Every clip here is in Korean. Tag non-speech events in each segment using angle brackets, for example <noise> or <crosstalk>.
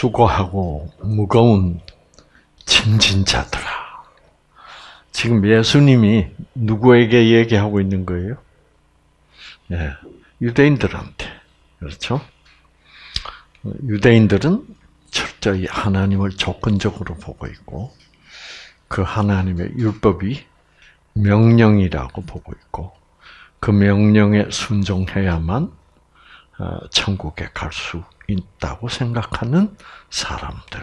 수고하고 무거운 짐진 자들아. 지금 예수님이 누구에게 얘기하고 있는 거예요? 예, 유대인들한테. 그렇죠? 유대인들은 철저히 하나님을 조건적으로 보고 있고, 그 하나님의 율법이 명령이라고 보고 있고, 그 명령에 순종해야만 어, 천국에 갈 수 있다고 생각하는 사람들.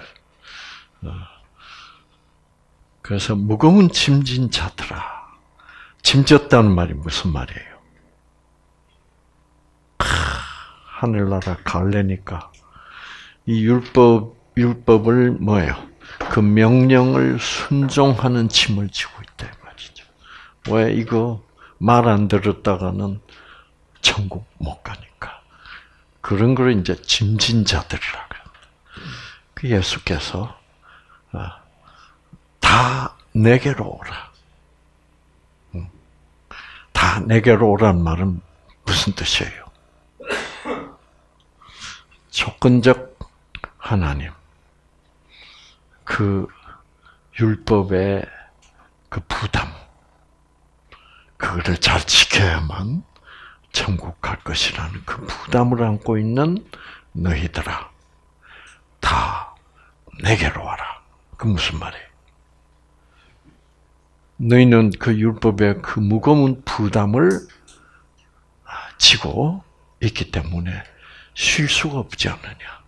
어, 그래서 무거운 짐진 자들아. 짐졌다는 말이 무슨 말이에요? 하늘나라 갈래니까 이 율법 율법을 뭐예요? 그 명령을 순종하는 짐을 지고 있다 말이죠. 왜 이거 말 안 들었다가는 천국 못 가니까 그런 걸 이제 짐진 자들이라고. 그 예수께서 아, 다 내게로 오라. 다 내게로 오란 말은 무슨 뜻이에요? 조건적 하나님. 그 율법의 그 부담. 그거를 잘 지켜야만 천국 갈 것이라는 그 부담을 안고 있는 너희들아. 다 내게로 와라. 그 무슨 말이에요? 너희는 그 율법의 그 무거운 부담을 지고 있기 때문에 쉴 수가 없지 않느냐.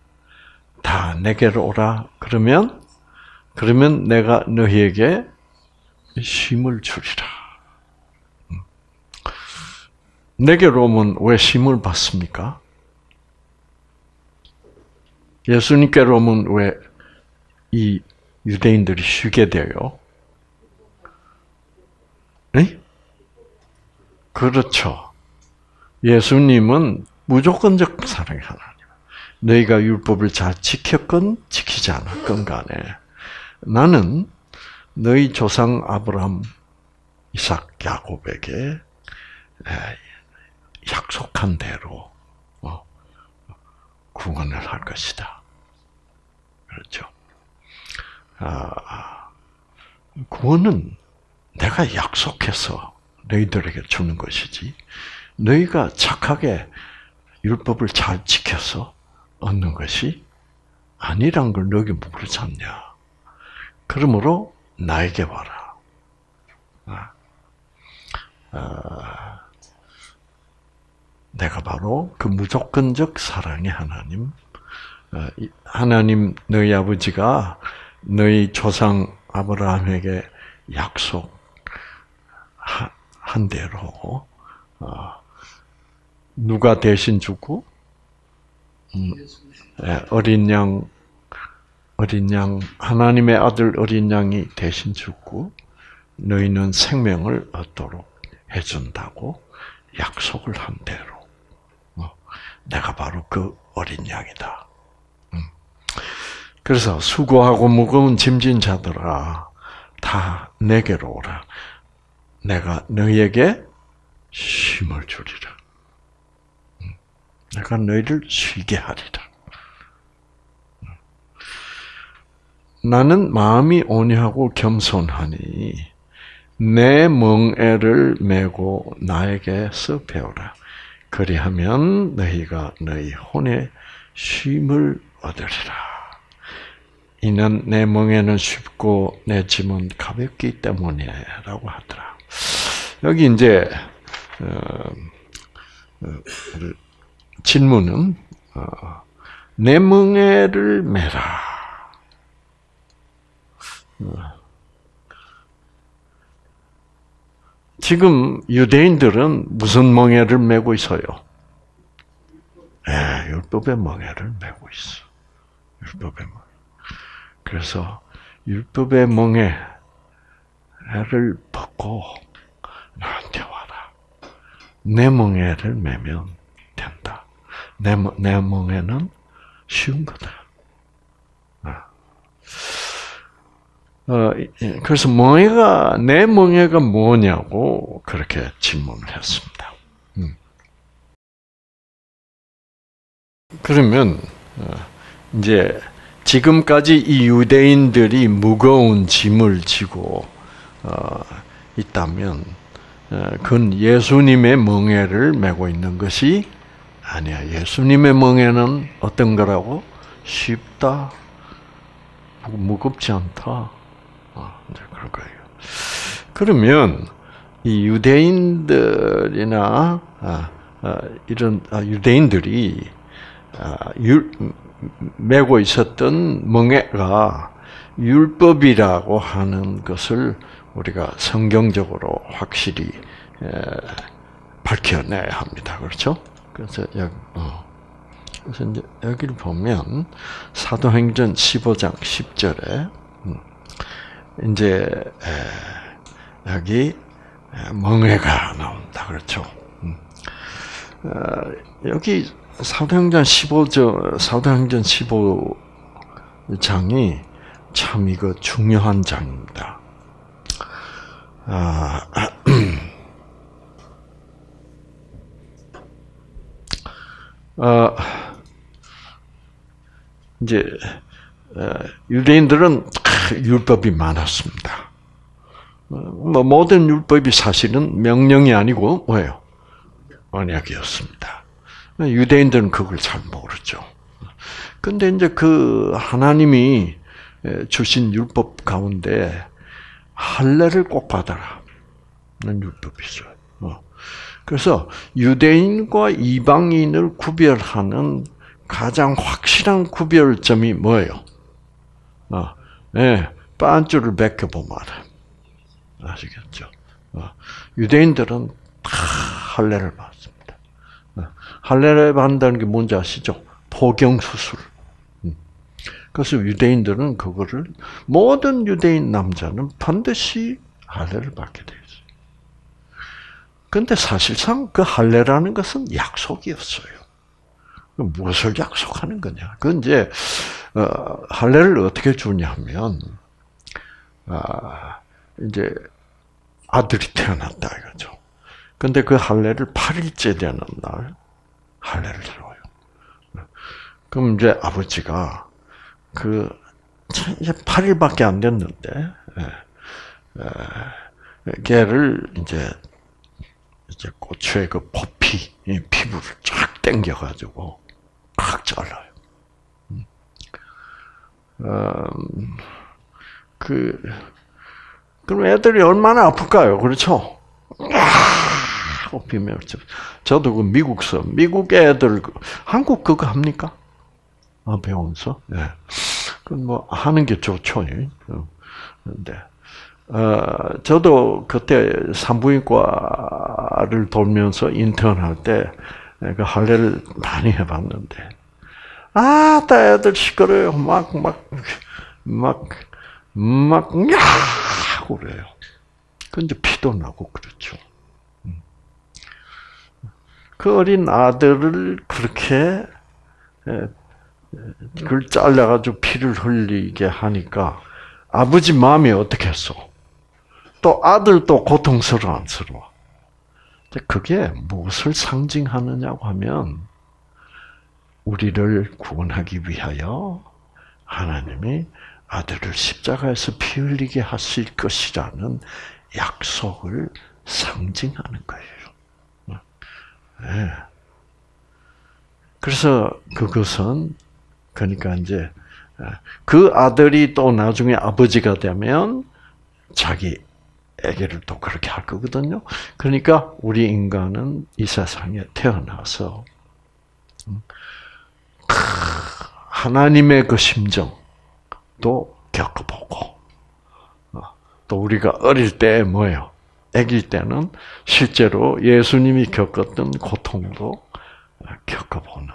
다 내게로 오라. 그러면 그러면 내가 너희에게 쉼을 주리라. 음. 내게로 오면 왜 쉼을 받습니까? 예수님께로 오면 왜 이 유대인들이 쉬게 돼요? 네? 그렇죠. 예수님은 무조건적 사랑의 하나님. 너희가 율법을 잘 지켰건 지키지 않았건 간에 나는 너희 조상 아브라함, 이삭, 야곱에게 약속한 대로 어, 구원을 할 것이다. 그렇죠. 아, 구원은 내가 약속해서 너희들에게 주는 것이지, 너희가 착하게 율법을 잘 지켜서 얻는 것이 아니란 걸 너희 모르지 않냐. 그러므로 나에게 와라. 아, 아, 내가 바로 그 무조건적 사랑의 하나님, 아, 하나님 너희 아버지가 너희 조상 아브라함에게 약속 한 대로 어, 누가 대신 죽고? 음, 예, 어린 양 어린 양 하나님의 아들 어린 양이 대신 죽고 너희는 생명을 얻도록 해준다고 약속을 한 대로. 어, 내가 바로 그 어린 양이다. 음. 그래서 수고하고 무거운 짐진 자들아 다 내게로 오라. 내가 너희에게 쉼을 주리라. 음. 내가 너희를 쉬게 하리라. 음. 나는 마음이 온유하고 겸손하니 내 멍에를 메고 나에게서 배우라. 그리하면 너희가 너희 혼의 쉼을 얻으리라. 이는 내 멍에는 쉽고 내 짐은 가볍기 때문이라고 하더라. 여기 이제 어, 어, 질문은 어, 내 멍에를 메라. 지금 유대인들은 무슨 멍에를 메고 있어요? 예, 율법의 멍에를 메고 있어. 율법의 멍. 그래서 율법의 멍에를 벗고 나한테 와라. 내 멍에를 매면 된다. 내, 내 멍에는 쉬운 거다. 아. 어, 그래서 멍에가 내 멍에가 뭐냐고 그렇게 질문을 했습니다. 음. 그러면 어, 이제 지금까지 이 유대인들이 무거운 짐을 지고 어, 있다면 어, 그건 예수님의 멍에를 메고 있는 것이 아니야. 예수님의 멍에는 어떤 거라고? 쉽다, 무겁지 않다. 어, 이제 그런 거예요. 그러면 이 유대인들이나 아, 아, 이런 아, 유대인들이 아, 율, 메고 있었던 멍에가 율법이라고 하는 것을 우리가 성경적으로 확실히 밝혀내야 합니다. 그렇죠? 그래서 여기, 어. 그래서 이제 여기를 보면 사도행전 15장 10절에 음, 이제 여기 멍해가 나온다. 그렇죠? 음. 어, 여기 사도행전 15절, 사도행전 15장이 참 이거 중요한 장입니다. 아, 어, <clears throat> 이제 어, 유대인들은 율법이 많았습니다. 어, 뭐 모든 율법이 사실은 명령이 아니고 뭐예요? 언약이었습니다. 유대인들은 그걸 잘 모르죠. 근데 이제 그 하나님이 주신 율법 가운데 할례를 꼭 받아라. 는 율법이 있어요. 어. 그래서 유대인과 이방인을 구별하는 가장 확실한 구별점이 뭐예요? 어, 예, 빤줄을 벗겨보면 아시겠죠? 어, 유대인들은 다 할례를 받습니다. 어, 할례를 받는다는 게 뭔지 아시죠? 포경 수술. 음. 그래서 유대인들은 그거를 모든 유대인 남자는 반드시 할례를 받게 돼 있어요. 근데 사실상 그 할례라는 것은 약속이었어요. 무엇을 약속하는 거냐? 그 이제 어, 할례를 어떻게 주냐면 아, 이제 아들이 태어났다 이거죠. 근데 그 할례를 8일째 되는 날 할례를 줘요. 그럼 이제 아버지가 그 이제 8일밖에 안 됐는데 예, 예, 걔를 이제 이제 고추의 그 포피 피부를 쫙 당겨가지고 팍 잘라요. 음. 음, 그 그럼 애들이 얼마나 아플까요? 그렇죠? 비면 저도 그 미국서 미국 애들 한국 그거 합니까? 아 배우면서 예. 그뭐 하는 게 좋죠. 그런데 어, 저도 그때 산부인과를 돌면서 인턴할 때, 그 할례를 많이 해봤는데, 아, 따 애들 시끄러요. 막, 막, 막, 막, 야! 그래요. 근데 피도 나고 그렇죠. 음. 그 어린 아들을 그렇게, 그걸 잘라가지고 피를 흘리게 하니까, 아버지 마음이 어떻겠어? 또 아들도 고통스러워, 안스러워. 그게 무엇을 상징하느냐고 하면, 우리를 구원하기 위하여 하나님이 아들을 십자가에서 피 흘리게 하실 것이라는 약속을 상징하는 거예요. 네. 그래서 그것은 그러니까 이제 그 아들이 또 나중에 아버지가 되면 자기 에게를 또 그렇게 할 거거든요. 그러니까 우리 인간은 이 세상에 태어나서 음, 하나님의 그 심정도 겪어보고 어, 또 우리가 어릴 때 뭐예요? 아기 때는 실제로 예수님이 겪었던 고통도 겪어보는.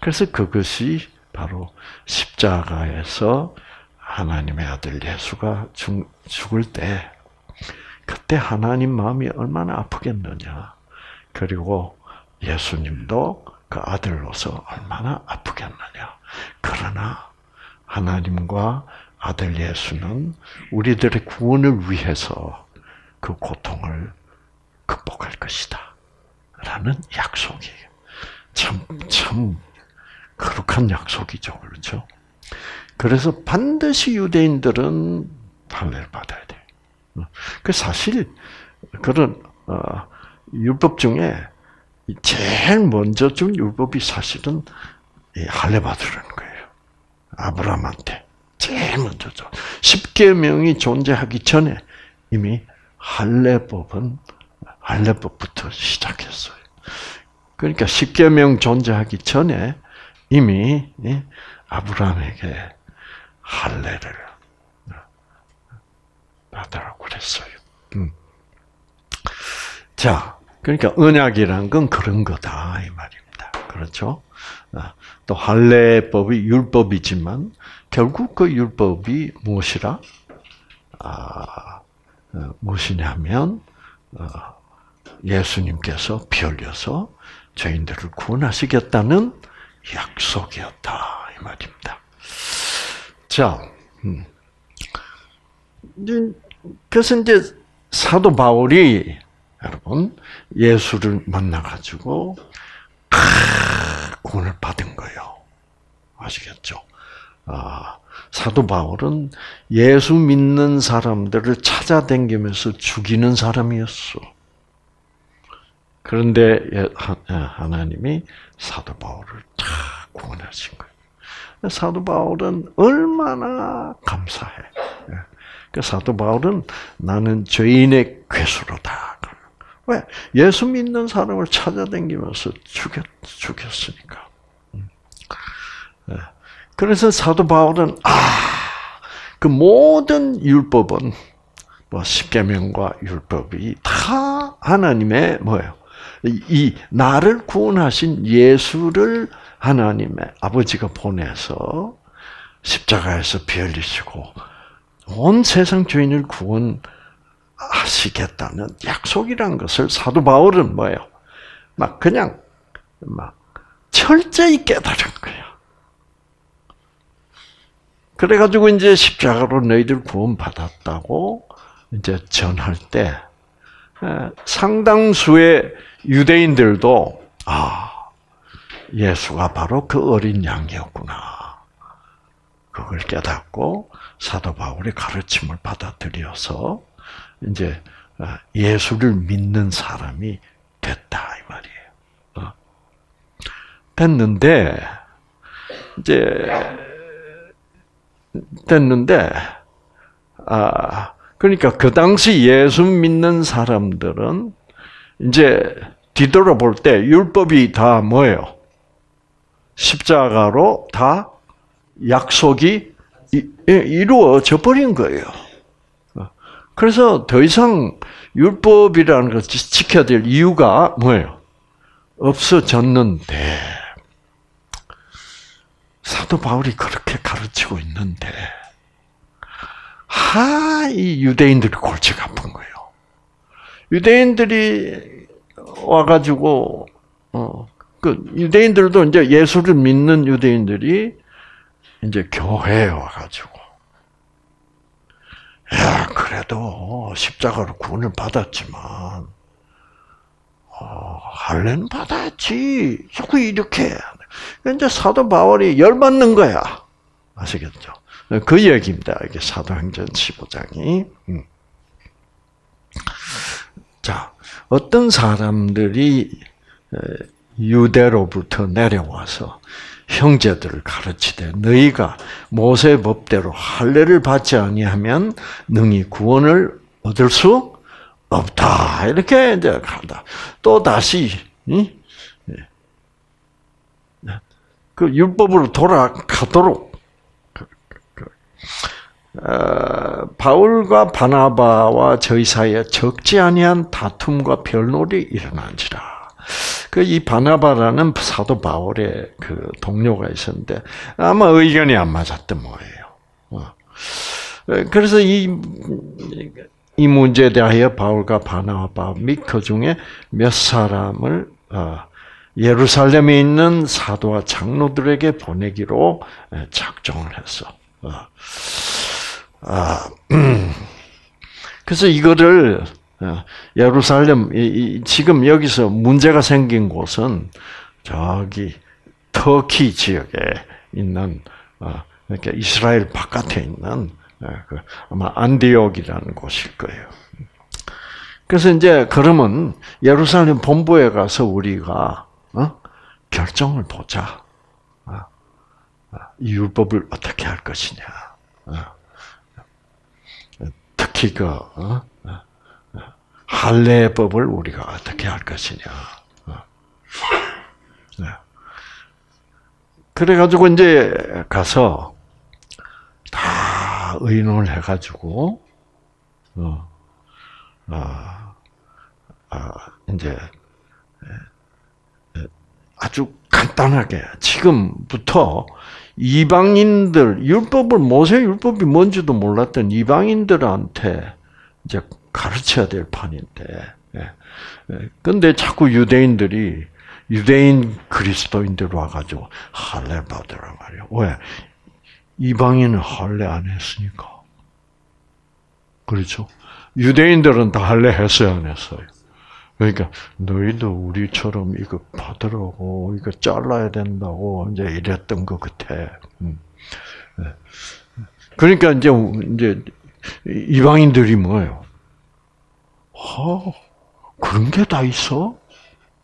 그래서 그것이 바로 십자가에서 하나님의 아들 예수가 죽을 때 그때 하나님 마음이 얼마나 아프겠느냐. 그리고 예수님도 그 아들로서 얼마나 아프겠느냐. 그러나 하나님과 아들 예수는 우리들의 구원을 위해서 그 고통을 극복할 것이다. 라는 약속이에요. 참, 참, 거룩한 약속이죠. 그렇죠? 그래서 반드시 유대인들은 할례를 받아야 돼. 그 사실 그런 어, 율법 중에 제일 먼저 준 율법이 사실은 할례 받으라는 거예요. 아브라함한테 제일 먼저 줘. 십계명이 존재하기 전에 이미 할례법은 할례법부터 시작했어요. 그러니까 십계명 존재하기 전에 이미 아브라함에게 할례를 받으라고 그랬어요. 음. 자, 그러니까 언약이란 건 그런 거다 이 말입니다. 그렇죠? 아, 또 할례법이 율법이지만 결국 그 율법이 무엇이라? 아, 어, 무엇이냐면 어, 예수님께서 피 흘려서 죄인들을 구원하시겠다는 약속이었다 이 말입니다. 자, 음. 그래서 이제 사도 바울이 여러분 예수를 만나가지고 구원을 받은 거예요. 아시겠죠? 아, 사도 바울은 예수 믿는 사람들을 찾아다니면서 죽이는 사람이었어. 그런데 예, 예, 하나님이 사도 바울을 다 구원하신 거예요. 사도 바울은 얼마나 감사해. 예. 그 사도 바울은 나는 죄인의 괴수로다. 왜? 예수 믿는 사람을 찾아다니면서 죽였, 죽였으니까. 음. 그래서 사도 바울은 아, 그 모든 율법은 뭐 십계명과 율법이 다 하나님의 뭐예요? 이 나를 구원하신 예수를 하나님의 아버지가 보내서 십자가에서 피 흘리시고 온 세상 죄인을 구원하시겠다는 약속이란 것을 사도 바울은 뭐예요? 막 그냥 막 철저히 깨달은 거예요. 그래가지고 이제 십자가로 너희들 구원받았다고 이제 전할 때 상당수의 유대인들도 아 예수가 바로 그 어린 양이었구나. 그걸 깨닫고 사도 바울의 가르침을 받아들여서 이제 아, 예수를 믿는 사람이 됐다 이 말이에요. 어. 됐는데 이제 됐는데 아 그러니까 그 당시 예수 믿는 사람들은 이제 뒤돌아볼 때 율법이 다 뭐예요? 십자가로 다 약속이 이루어져 버린 거예요. 그래서 더 이상 율법이라는 것을 지켜야 될 이유가 뭐예요? 없어졌는데, 사도 바울이 그렇게 가르치고 있는데, 하, 이 유대인들이 골치가 아픈 거예요. 유대인들이 와가지고, 어, 그 유대인들도 이제 예수를 믿는 유대인들이 이제 교회에 와가지고 야 그래도 십자가로 구원을 받았지만 어, 할례는 받았지. 자꾸 이렇게 이제 사도 바울이 열 받는 거야. 아시겠죠? 그 얘기입니다. 이게 사도행전 15장이. 음. 자, 어떤 사람들이 유대로부터 내려와서 형제들을 가르치되 너희가 모세 법대로 할례를 받지 아니하면 능히 구원을 얻을 수 없다. 이렇게 이제 간다. 또 다시 예. 그 율법으로 돌아가도록 그, 그, 어, 바울과 바나바와 저희 사이에 적지 아니한 다툼과 별놀이 일어난지라. 그 이 바나바라는 사도 바울의 그 동료가 있었는데 아마 의견이 안 맞았던 거예요. 어. 그래서 이, 이 문제에 대하여 바울과 바나바 및 그 중에 몇 사람을 어, 예루살렘에 있는 사도와 장로들에게 보내기로 작정을 했어. 어. 아, 그래서 이거를 어, 예루살렘 지금 여기서 문제가 생긴 곳은 저기 터키 지역에 있는 어, 그러니까 이스라엘 바깥에 있는 예, 그 아마 안디옥이라는 곳일 거예요. 그래서 이제 그러면 예루살렘 본부에 가서 우리가 어? 결정을 보자. 어? 어? 이 율법을 어떻게 할 것이냐. 특히 그 할례법을 우리가 어떻게 할 것이냐. 네. 그래가지고 이제 가서 다 의논을 해가지고 어, 아, 아, 이제 아주 간단하게 지금부터 이방인들 율법을 모세 율법이 뭔지도 몰랐던 이방인들한테 이제 가르쳐야 될 판인데, 예. 근데 자꾸 유대인들이 유대인 그리스도인들 와가지고 할례 받으라 말이야. 왜? 이방인은 할례 안 했으니까. 그렇죠? 유대인들은 다 할례 했어요, 안 했어요? 그러니까 너희도 우리처럼 이거 받으라고 이거 잘라야 된다고 이제 이랬던 것 같아. 음. 네. 그러니까 이제 이제 이방인들이 뭐예요? 어, 그런 게 다 있어?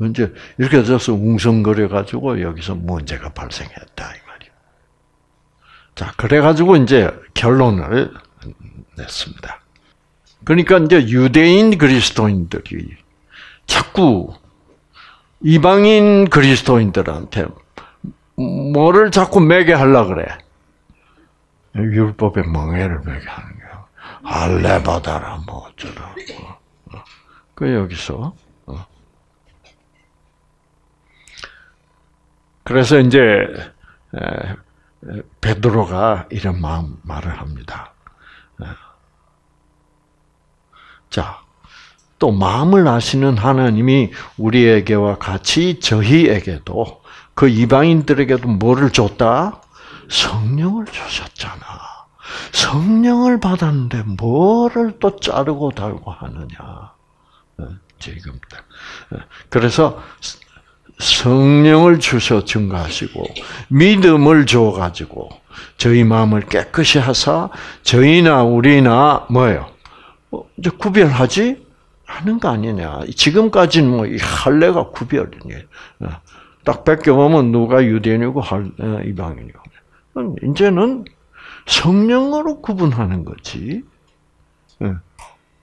이제 이렇게 돼서 웅성거려 가지고 여기서 문제가 발생했다 이 말이에요. 자, 그래 가지고 이제 결론을 냈습니다. 그러니까 이제 유대인 그리스도인들이 자꾸 이방인 그리스도인들한테 뭐를 자꾸 매게 하려 그래. 율법의 멍해를 매게 하는 거야. 할례 받아라 뭐 어쩌라. 그 여기서 어. 그래서 이제 베드로가 이런 마음 말을 합니다. 자, 또 마음을 아시는 하나님이 우리에게와 같이 저희에게도 그 이방인들에게도 뭐를 줬다? 성령을 주셨잖아. 성령을 받았는데 뭐를 또 자르고 달고 하느냐. 어, 지금. 어, 그래서 성령을 주셔 증가하시고 믿음을 줘 가지고 저희 마음을 깨끗이 하사 저희나 우리나 뭐예요? 어, 이제 구별하지 하는 거 아니냐. 지금까지는 뭐 할례가 구별이니. 어, 딱 벗겨보면 누가 유대인이고 어, 이방인이고. 이제는 성령으로 구분하는 거지.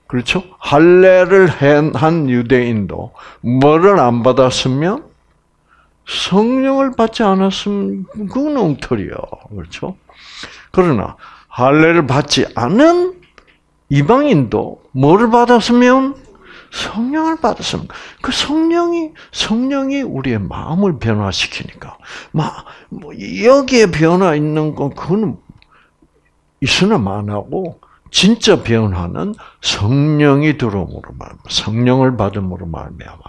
예. 그렇죠? 할례를 한 유대인도 뭐를 안 받았으면 성령을 받지 않았으면 그건 엉터리요. 그렇죠? 그러나 할례를 받지 않은 이방인도 뭐를 받았으면 성령을 받았으면 그 성령이 성령이 우리의 마음을 변화시키니까 막 뭐 여기에 변화 있는 건 그거는 있으나 만하고 진짜 변화는 성령이 들어옴으로 말 성령을 받음으로 말미암아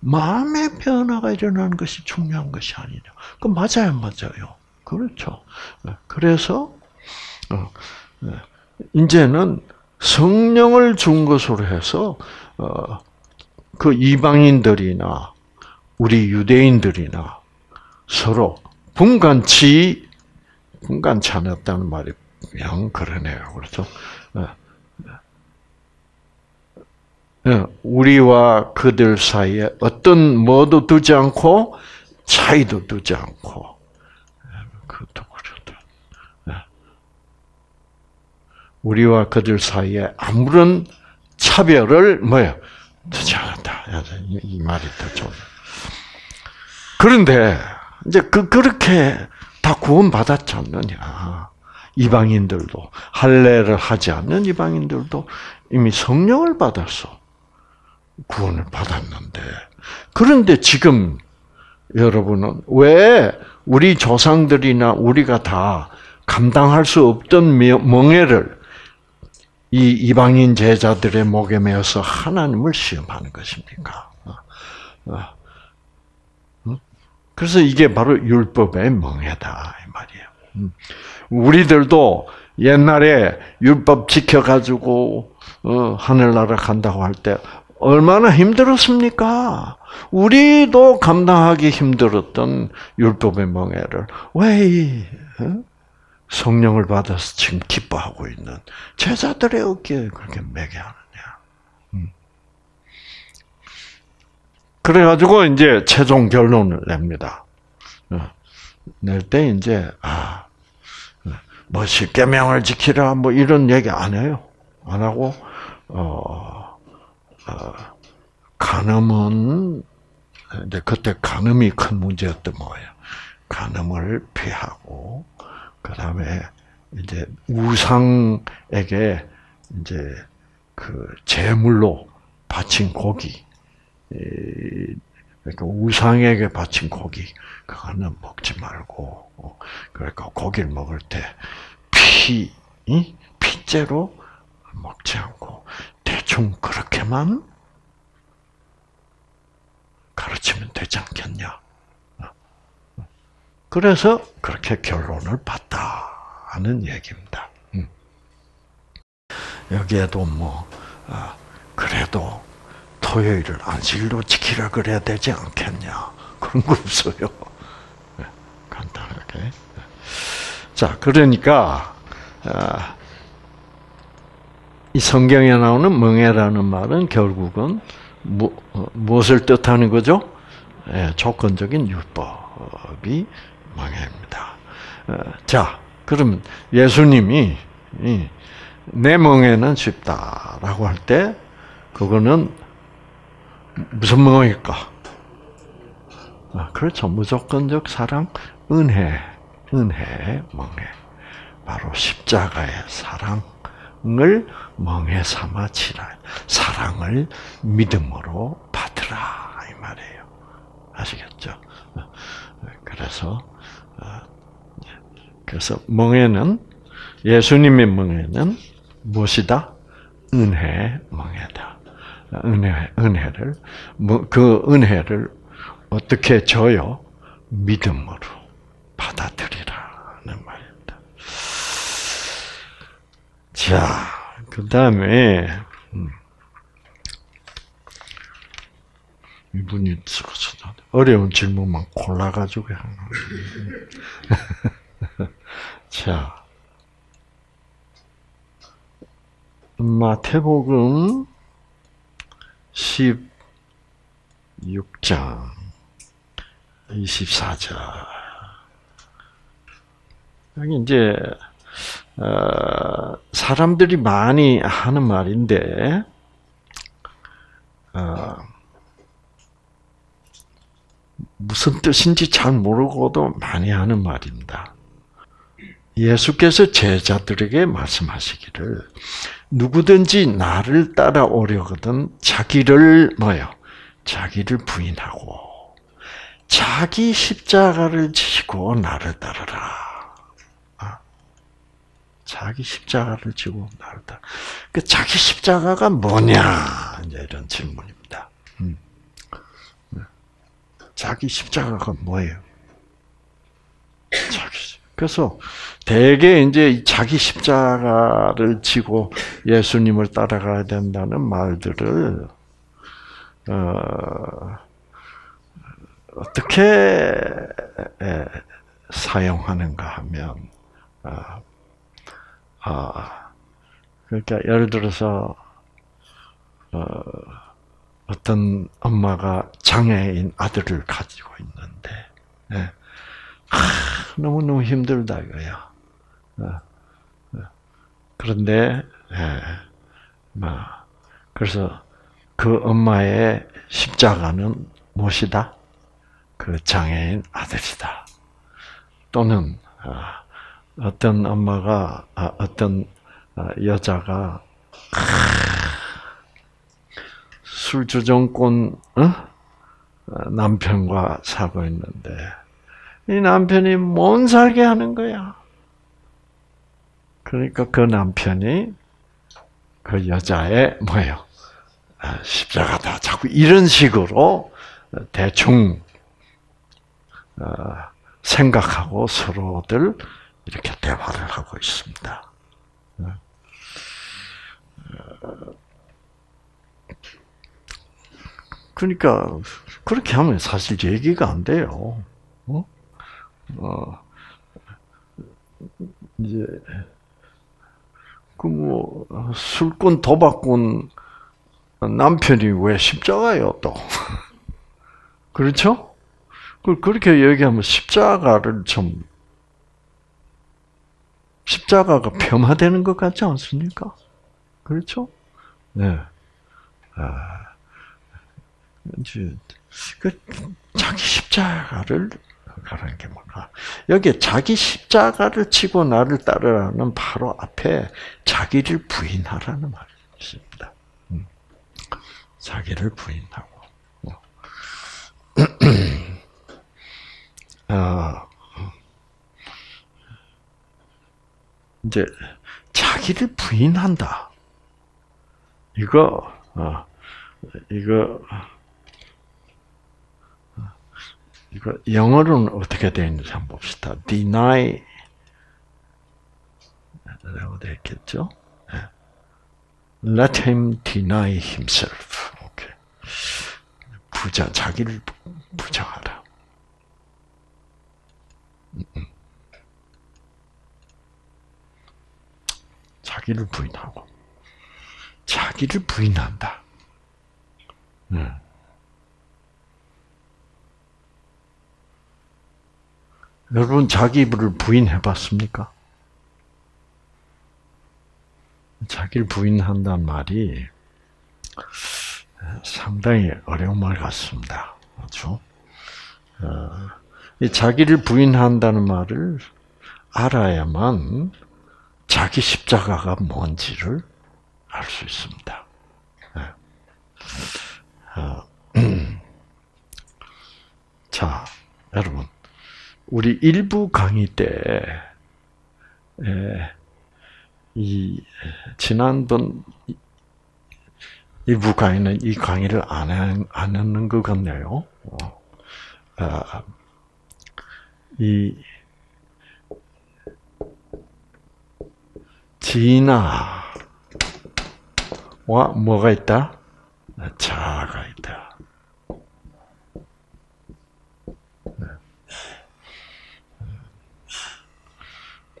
마음의 변화가 일어나는 것이 중요한 것이 아니냐. 그 맞아요, 맞아요. 그렇죠. 그래서 어, 이제는 성령을 준 것으로 해서 어, 그 이방인들이나 우리 유대인들이나 서로 분간치 분간치 않았다는 말이 영 그러네요. 그렇죠? 어, 어, 우리와 그들 사이에 어떤 뭐도 두지 않고 차이도 두지 않고 그것도 그렇다. 우리와 그들 사이에 아무런 차별을 뭐야 두지 않았다. 이 말이 더 좋아. 그런데 이제 그 그렇게 다 구원 받았지 않느냐? 이방인들도 할례를 하지 않는 이방인들도 이미 성령을 받았어. 구원을 받았는데 그런데 지금 여러분은 왜 우리 조상들이나 우리가 다 감당할 수 없던 멍해를 이 이방인 제자들의 목에 매어서 하나님을 시험하는 것입니까? 어, 어. 그래서 이게 바로 율법의 멍해다 이 말이에요. 음. 우리들도 옛날에 율법 지켜가지고 어, 하늘나라 간다고 할 때 얼마나 힘들었습니까? 우리도 감당하기 힘들었던 율법의 멍해를 왜 성령을 받아서 지금 기뻐하고 있는 제자들의 어깨에 그렇게 매게 하느냐. 음. 그래가지고 이제 최종 결론을 냅니다. 어. 낼때 이제 아, 뭐 십계명을 지키라 뭐 이런 얘기 안 해요. 안 하고 어, 어 간음은 이제 그때 간음이 큰 문제였던 거예요. 간음을 피하고 그 다음에 이제 우상에게 이제 그 제물로 바친 고기, 그러니까 우상에게 바친 고기 그거는 먹지 말고 어, 그러니까 고기를 먹을 때 피, 피째로 먹지 않고 대충 그렇게만 가르치면 되지 않겠냐. 그래서 그렇게 결론을 봤다는 얘기입니다. 음. 여기에도 뭐 아, 그래도 토요일을 안식일로 지키라 그래야 되지 않겠냐 그런 거 없어요. 네, 간단하게. 자 그러니까 아, 이 성경에 나오는 멍해라는 말은 결국은 무, 어, 무엇을 뜻하는 거죠? 예, 조건적인 율법이 멍해입니다. 어, 자, 그러면 예수님이 내 멍에는 쉽다라고 할 때 그거는 무슨 멍일까? 아, 그렇죠. 무조건적 사랑, 은혜, 은혜, 멍해. 바로 십자가의 사랑 을 멍해 삼아 치라. 사랑을 믿음으로 받으라 이 말이에요. 아시겠죠? 그래서 어, 그래서 멍에는 예수님의 멍에는 무엇이다? 은혜 멍에다. 은혜 은혜를 뭐, 그 은혜를 어떻게 줘요? 믿음으로 받아들이라는 말입니다. 자, 그 다음에 음. 이분이 어려운 질문만 골라가지고 하는 <laughs> 자, 마태복음 16장 24절. 여기 이제 어, 사람들이 많이 하는 말인데 어, 무슨 뜻인지 잘 모르고도 많이 하는 말입니다. 예수께서 제자들에게 말씀하시기를 누구든지 나를 따라오려거든 자기를 뭐요? 자기를 부인하고 자기 십자가를 지고 나를 따르라. 아, 자기 십자가를 지고 따라. 그 자기 십자가가 뭐냐? 이제 이런 질문입니다. 음. 자기 십자가가 뭐예요? 그래서 대개 이제 자기 십자가를 지고 예수님을 따라가야 된다는 말들을 어, 어떻게 사용하는가 하면 아, 아 그러니까 예를 들어서 어, 어떤 엄마가 장애인 아들을 가지고 있는데 예. 너무 너무 힘들다 이거야. 어, 어. 그런데 예, 뭐 그래서 그 엄마의 십자가는 무엇이다? 그 장애인 아들이다. 또는 아, 어떤 엄마가 아, 어떤 여자가 술주정권 어? 남편과 살고 있는데 이 남편이 못 살게 하는 거야. 그러니까 그 남편이 그 여자의 뭐예요? 아, 십자가다. 자꾸 이런 식으로 대충 어, 생각하고 서로들 이렇게 대화를 하고 있습니다. 어, 그러니까 그렇게 하면 사실 얘기가 안 돼요. 어? 어, 이제 그 뭐 술꾼 도박꾼 남편이 왜 십자가요 또 <laughs> 그렇죠? 그렇게 얘기하면 십자가를 좀 십자가가 폄하되는 것 같지 않습니까? 그렇죠? 네. 아, 이제 그 자기 십자가를 가라는 게 뭔가 여기 자기 십자가를 치고 나를 따르라는 바로 앞에 자기를 부인하라는 말이 있습니다. 음. 자기를 부인하고. <clears throat> 아, 이제 자기를 부인한다. 이거 어, 이거 이거 영어로는 어떻게 되어 있는지 한번 봅시다. deny 라고 되어 있겠죠? Let him deny himself. 오케이. 부자, 자기를 부정하라. 자기를 부인하고, 자기를 부인한다. 음. 여러분 자기를 부인해 봤습니까? 자기를 부인한다는 말이 상당히 어려운 말 같습니다. 그렇죠? 어, 자기를 부인한다는 말을 알아야만 자기 십자가가 뭔지를 알 수 있습니다. 네. 어, <clears throat> 자, 여러분. 우리 일부 강의 때, 이, 지난번 일부 강의는 이 강의를 안, 안 했는 것 같네요. 어, 아, 이, 진아와 뭐가 있다? 자가 있다.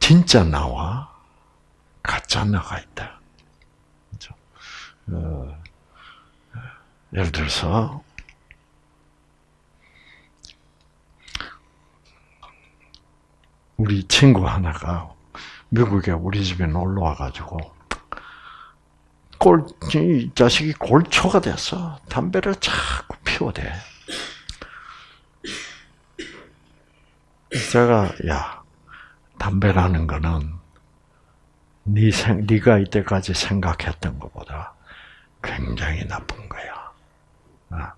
진짜 나와 가짜 나가 있다. 그렇죠? 어, 예를 들어서 우리 친구 하나가 미국에 우리 집에 놀러 와가지고 골, 이 자식이 골초가 됐어. 담배를 자꾸 피워대. 제가 야 담배라는 거는 네 생, 네가 이때까지 생각했던 것보다 굉장히 나쁜 거야. 아,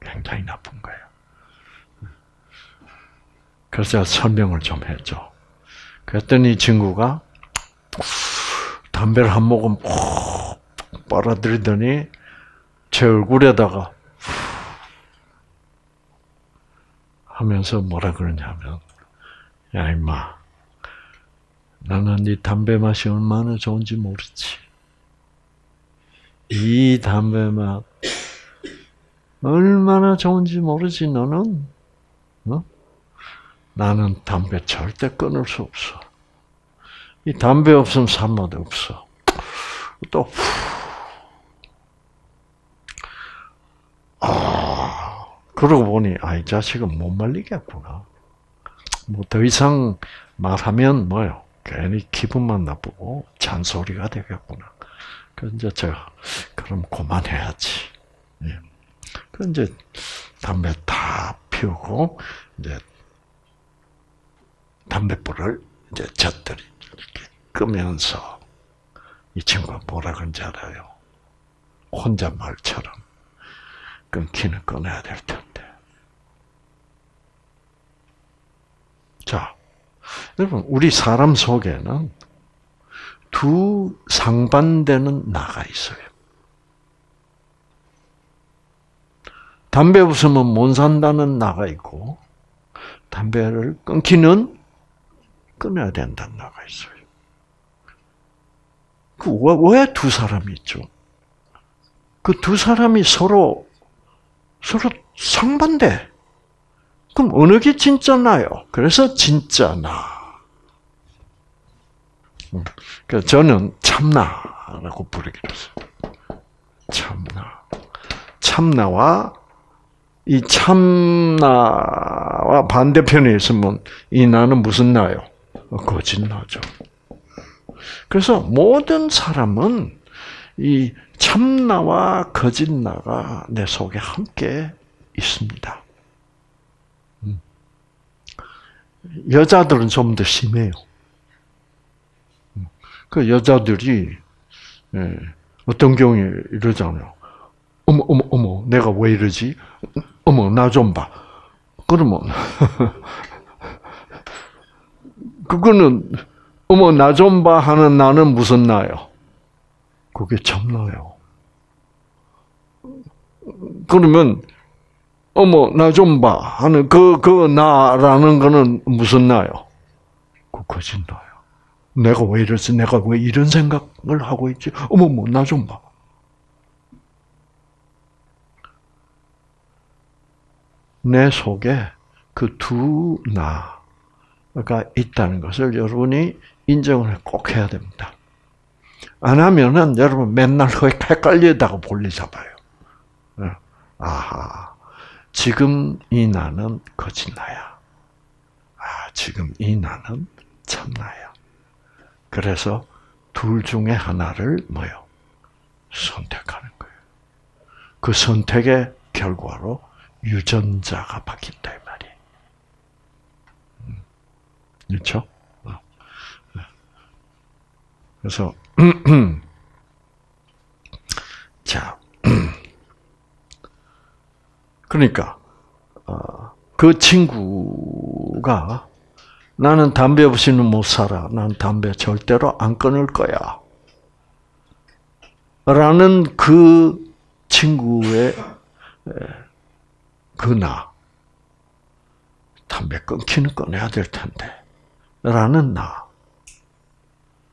굉장히 나쁜 거야. 그래서 설명을 좀 했죠. 그랬더니 친구가 담배를 한 모금 빨아들이더니 제 얼굴에다가 하면서 뭐라 그러냐면 야 임마 나는 네 담배 맛이 얼마나 좋은지 모르지. 이 담배 맛 얼마나 좋은지 모르지 너는? 어? 나는 담배 절대 끊을 수 없어. 이 담배 없으면 산맛 없어. 또 아, 그러고 보니 아 이 자식은 못 말리겠구나. 뭐 더 이상 말하면 뭐요? 괜히 기분만 나쁘고 잔소리가 되겠구나. 그 이제 제가 그럼 그만해야지. 예. 그 이제 담배 다 피우고 이제 담배불을 이제 젖들이 끄면서 이 친구가 뭐라 그런지 알아요? 혼잣말처럼 끊기는 끊어야 될 텐데. 자, 여러분, 우리 사람 속에는 두 상반되는 나가 있어요. 담배 없으면 못 산다는 나가 있고, 담배를 끊기는 끊어야 된다는 나가 있어요. 그왜 두 사람이 있죠? 그 두 사람이 서로 서로 상반돼. 그럼 어느 게 진짜 나요? 그래서 진짜 나. 그 저는 참나라고 부르기로 했어요. 참나. 참나와 이 참나와 반대편에 있으면 이 나는 무슨 나요? 거짓 나죠. 그래서 모든 사람은 이 참나와 거짓 나가 내 속에 함께 있습니다. 음. 여자들은 좀 더 심해요. 음. 그 여자들이 예, 어떤 경우에 이러잖아요. 어머 어머 어머 내가 왜 이러지? 어머 나 좀 봐. 그러면 <laughs> 그거는 어머 나 좀 봐 하는 나는 무슨 나요? 그게 참나요. 그러면 어머 나 좀 봐 하는 그그 그 나라는 거는 무슨 나요? 그 거짓 나요. 내가 왜 이랬지? 내가 왜 이런 생각을 하고 있지? 어머 뭐 나 좀 봐. 내 속에 그 두 나 가 있다는 것을 여러분이 인정을 꼭 해야 됩니다. 안 하면은 여러분 맨날 헷갈리다가 볼일 잡아요. 예. 아하, 지금 이 나는 거짓 나야. 아, 지금 이 나는 참 나야. 그래서 둘 중에 하나를 뭐요? 선택하는 거예요. 그 선택의 결과로 유전자가 바뀐다 이 말이에요. 음. 그렇죠? 어. 그래서 <clears throat> 자 <clears throat> 그러니까 어, 그 친구가 나는 담배 없이는 못 살아. 난 담배 절대로 안 끊을 거야. 라는 그 친구의 그나 담배 끊기는 꺼내야 될 텐데 라는 나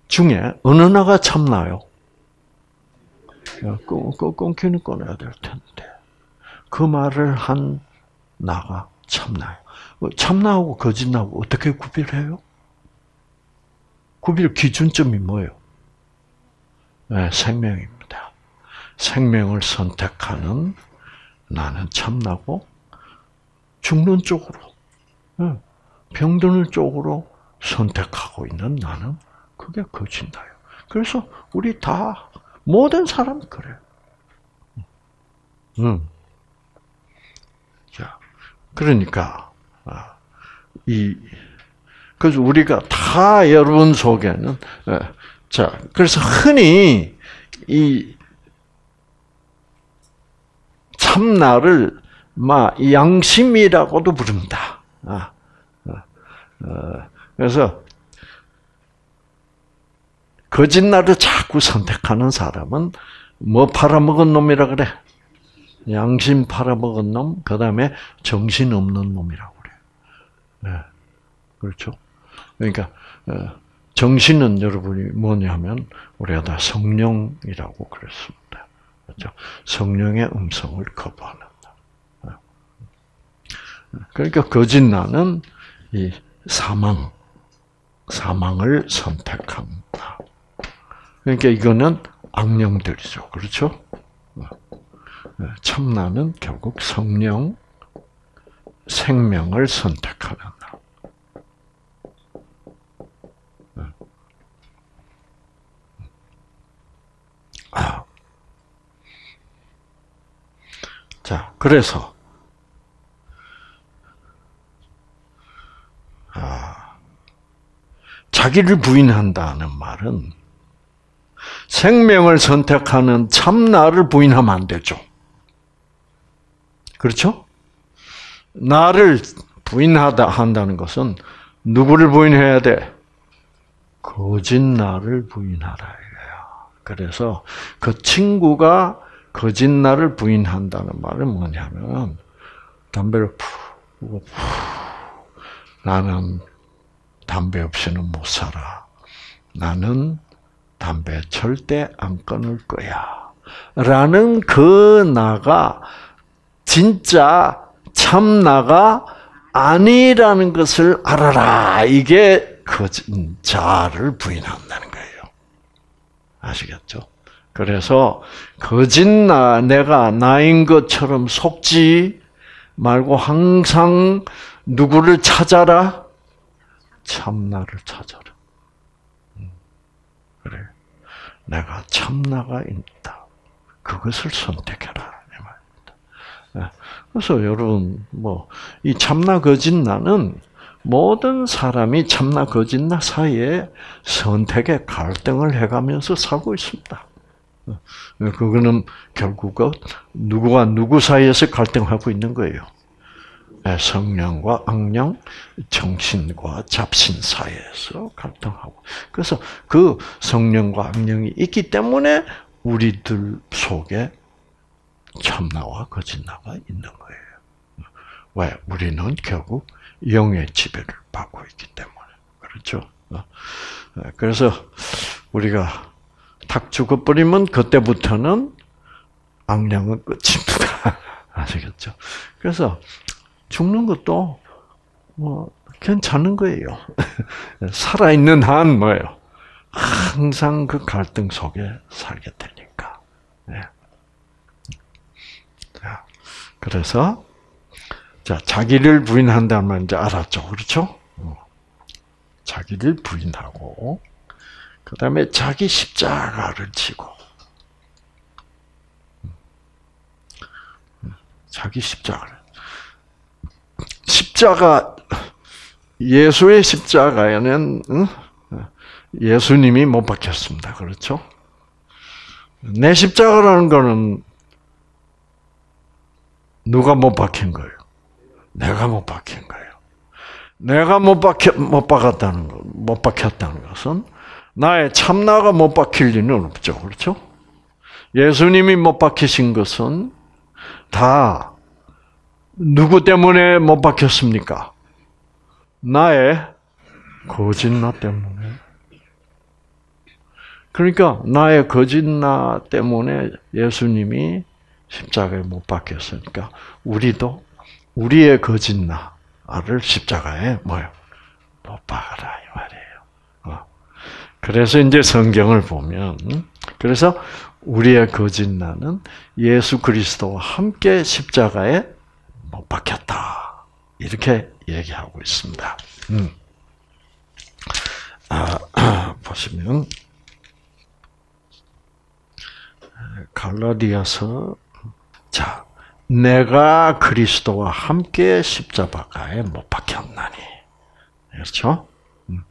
중에 어느 나가 참나요? 끊기는 꺼내야 될 텐데 그 말을 한 나가 참나요. 참나하고 거짓나하고 어떻게 구별해요? 구별 기준점이 뭐예요? 네, 생명입니다. 생명을 선택하는 나는 참나고 죽는 쪽으로, 예, 병드는 쪽으로 선택하고 있는 나는 그게 거짓나요. 그래서 우리 다 모든 사람 그래. 음. 자, 그러니까 아, 이 그래서 우리가 다 여러분 속에는 예, 자 그래서 흔히 이 참나를 마 양심이라고도 부릅니다. 아, 어, 어, 그래서 거짓말을 자꾸 선택하는 사람은 뭐 팔아먹은 놈이라 그래? 양심 팔아먹은 놈, 그 다음에 정신 없는 놈이라고 그래. 네. 그렇죠? 그러니까, 어, 정신은 여러분이 뭐냐면, 우리가 다 성령이라고 그랬습니다. 그렇죠? 성령의 음성을 거부하는. 그러니까 거짓 나는 이 사망, 사망을 선택한다. 그러니까 이거는 악령들이죠. 그렇죠? 참나는 결국 성령, 생명을 선택하는 아. 자, 그래서 아, 자기를 부인한다는 말은 생명을 선택하는 참나를 부인하면 안 되죠. 그렇죠? 나를 부인하다 한다는 것은 누구를 부인해야 돼? 거짓 나를 부인하라. 그래서 그 친구가 거짓 나를 부인한다는 말은 뭐냐면 담배를 푹 나는 담배 없이는 못 살아. 나는 담배 절대 안 끊을 거야. 라는 그 나가 진짜 참 나가 아니라는 것을 알아라. 이게 그 자를 부인한다는 거예요. 아시겠죠? 그래서 거짓 나 내가 나인 것처럼 속지 말고 항상 누구를 찾아라? 참나를 찾아라. 음, 그래. 내가 참나가 있다. 그것을 선택해라. 예. 그래서 여러분, 뭐, 이 참나 거짓나는 모든 사람이 참나 거짓나 사이에 선택의 갈등을 해가면서 살고 있습니다. 예. 그거는 결국은 누구와 누구 사이에서 갈등하고 있는 거예요. 예, 성령과 악령, 정신과 잡신 사이에서 갈등하고. 그래서 그 성령과 악령이 있기 때문에 우리들 속에 참나와 거짓나가 있는 거예요. 왜? 우리는 결국 영의 지배를 받고 있기 때문에. 그렇죠? 그래서 우리가 탁 죽어버리면 그때부터는 악령은 끝입니다. <laughs> 아시겠죠? 그래서 죽는 것도 뭐 괜찮은 거예요. <laughs> 살아있는 한 뭐예요? 항상 그 갈등 속에 살게 되니까. 네. 자, 그래서 자 자기를 부인한다면 이제 알았죠, 그렇죠? 어. 자기를 부인하고 그 다음에 자기 십자가를 지고 자기 십자가를 십자가 예수의 십자가에는 예수님이 못 박혔습니다. 그렇죠? 내 십자가라는 거는 누가 못 박힌 거예요? 내가 못 박힌 거예요. 내가 못 박혔, 못 박았다는 거, 못 박혔다는 것은 나의 참나가 못 박힐 리는 없죠. 그렇죠? 예수님이 못 박히신 것은 다 누구 때문에 못 박혔습니까? 나의 거짓나 때문에. 그러니까 나의 거짓나 때문에 예수님이 십자가에 못 박혔으니까 우리도 우리의 거짓나를 십자가에 뭐요? 못 박아라 이 말이에요. 어. 그래서 이제 성경을 보면 그래서 우리의 거짓나는 예수 그리스도와 함께 십자가에 못 박혔다 이렇게 얘기하고 있습니다. 음. 아, <clears throat> 보시면 갈라디아서 자, 내가 그리스도와 함께 십자가에 못 박혔나니. 그렇죠? 음.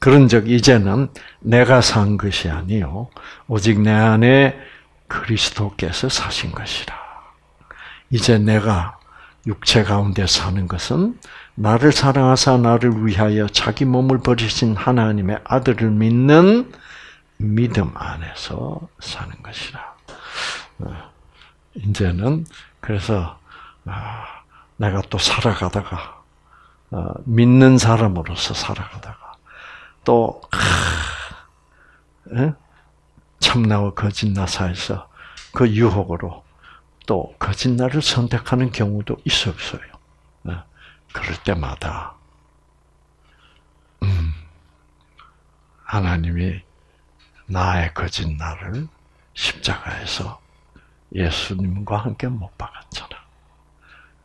그런 적 이제는 내가 산 것이 아니요 오직 내 안에 그리스도께서 사신 것이라. 이제 내가 육체 가운데 사는 것은 나를 사랑하사 나를 위하여 자기 몸을 버리신 하나님의 아들을 믿는 믿음 안에서 사는 것이라. 어. 이제는 그래서 아, 내가 또 살아가다가 어, 믿는 사람으로서 살아가다가 또 참나와 거짓나 사이에서 그 유혹으로 또 거짓나를 선택하는 경우도 있어 없어요. 어, 그럴 때마다 음, 하나님이 나의 거짓나를 십자가에서 예수님과 함께 못 박았잖아.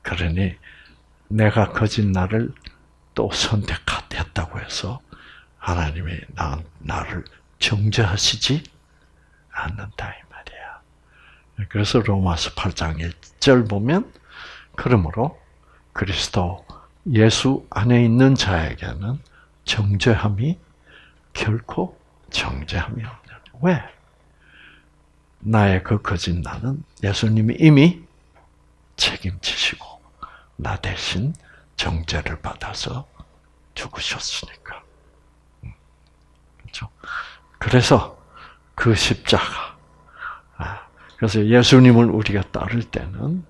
그러니 내가 거짓 나를 또 선택했다고 해서 하나님이 나, 나를 정죄하시지 않는다. 그래서 로마서 8장 1절 보면 그러므로 그리스도 예수 안에 있는 자에게는 정죄함이 결코 정죄함이 없다. 왜? 나의 그 거짓 나는 예수님이 이미 책임지시고 나 대신 정죄를 받아서 죽으셨으니까. 음. 그렇죠? 그래서 그 십자가. 아, 그래서 예수님을 우리가 따를 때는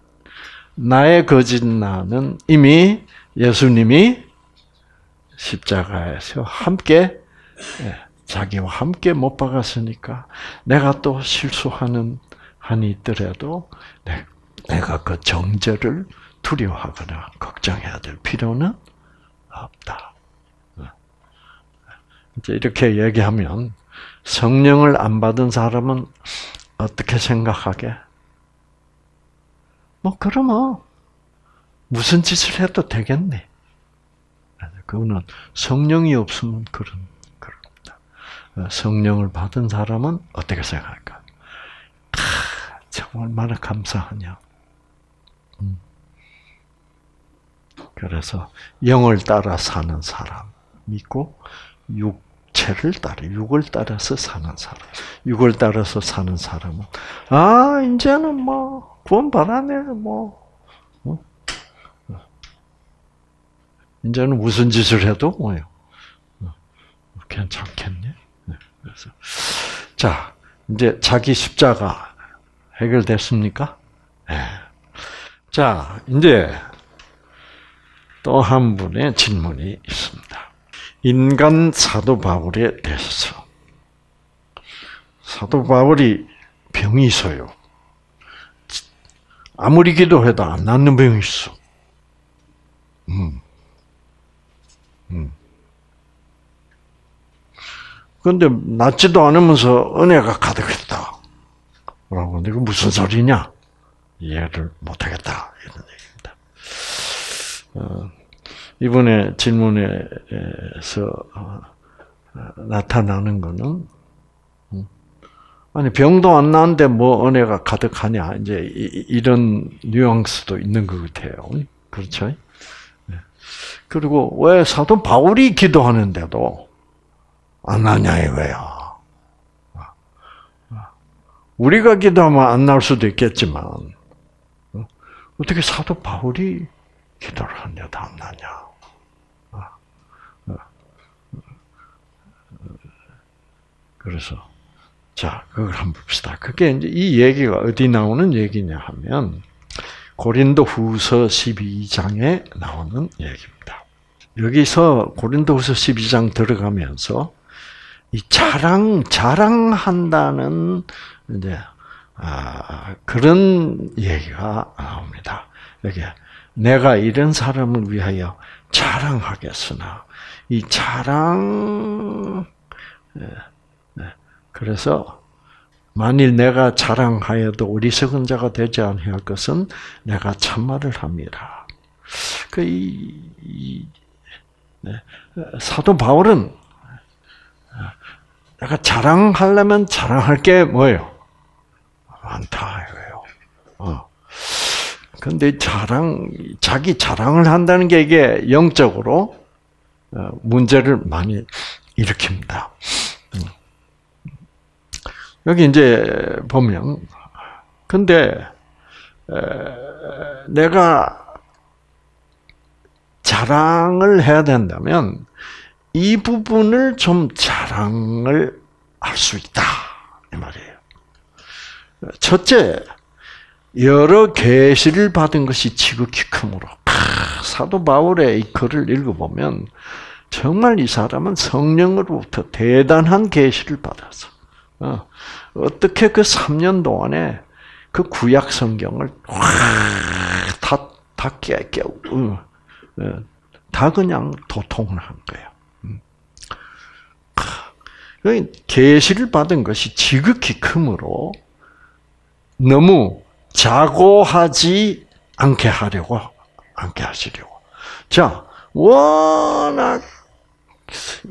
나의 거짓 나는 이미 예수님이 십자가에서 함께 예, 자기와 함께 못 박았으니까 내가 또 실수하는 한이 있더라도 내가 그 정죄를 두려워하거나 걱정해야 될 필요는 없다. 이제 이렇게 얘기하면 성령을 안 받은 사람은 어떻게 생각하게? 뭐 그러면 무슨 짓을 해도 되겠네. 그거는 성령이 없으면 그런 그럽니다. 성령을 받은 사람은 어떻게 생각할까? 아, 정말 얼마나 감사하냐. 음. 그래서 영을 따라 사는 사람 있고 육 체를 따라 육을 따라서 사는 사람. 육을 따라서 사는 사람은 아 이제는 뭐 구원 받았네 뭐 이제는 무슨 짓을 해도 뭐요? 어, 괜찮겠네. 네, 그래서 자 이제 자기 십자가 해결됐습니까? 네. 자 이제 또 한 분의 질문이 있습니다. 인간 사도 바울에 대해서 사도 바울이 병이 있어요. 아무리 기도해도 안 낫는 병이 있어. 음. 음. 그런데 낫지도 않으면서 은혜가 가득했다. 라고 이거 무슨 소리냐? 이해를 못하겠다. 이런 얘기입니다. 어, 이번에 질문에서 어, 나타나는 거는 음, 아니 병도 안 나는데 뭐 은혜가 가득하냐 이제 이런 뉘앙스도 있는 것 같아요. 그렇죠? 그리고 왜 사도 바울이 기도하는데도 안 나냐 이거야. 우리가 기도하면 안 나올 수도 있겠지만 어떻게 사도 바울이 기도를 하는데도 안 나냐? 그래서 자 그걸 한번 봅시다. 그게 이제 이 얘기가 어디 나오는 얘기냐 하면 고린도 후서 12장에 나오는 얘기입니다. 여기서 고린도후서 12장 들어가면서 이 자랑 자랑한다는 이제 아, 그런 얘기가 나옵니다. 여기 내가 이런 사람을 위하여 자랑하겠으나 이 자랑. 그래서 만일 내가 자랑하여도 어리석은 자가 되지 아니할 것은 내가 참말을 합니다. 그이 네. 사도 바울은 내가 자랑하려면 자랑할 게 뭐예요? 많다 이거예요. 어. 근데 자랑, 자기 자랑을 한다는 게 이게 영적으로 어, 문제를 많이 일으킵니다. 음. 여기 이제 보면, 근데 내가 자랑을 해야 된다면 이 부분을 좀 자랑을 할 수 있다 이 말이에요. 첫째, 여러 계시를 받은 것이 지극히 크므로 사도 바울의 이 글을 읽어보면 정말 이 사람은 성령으로부터 대단한 계시를 받았어. 어, 어떻게 그 3년 동안에 그 구약 성경을 다 다 깨, 깨, 어, 예, 다 그냥 도통을 한 거예요. 음. 계시를 받은 것이 지극히 크므로 너무 자고하지 않게 하려고 않게 하시려고. 자, 워낙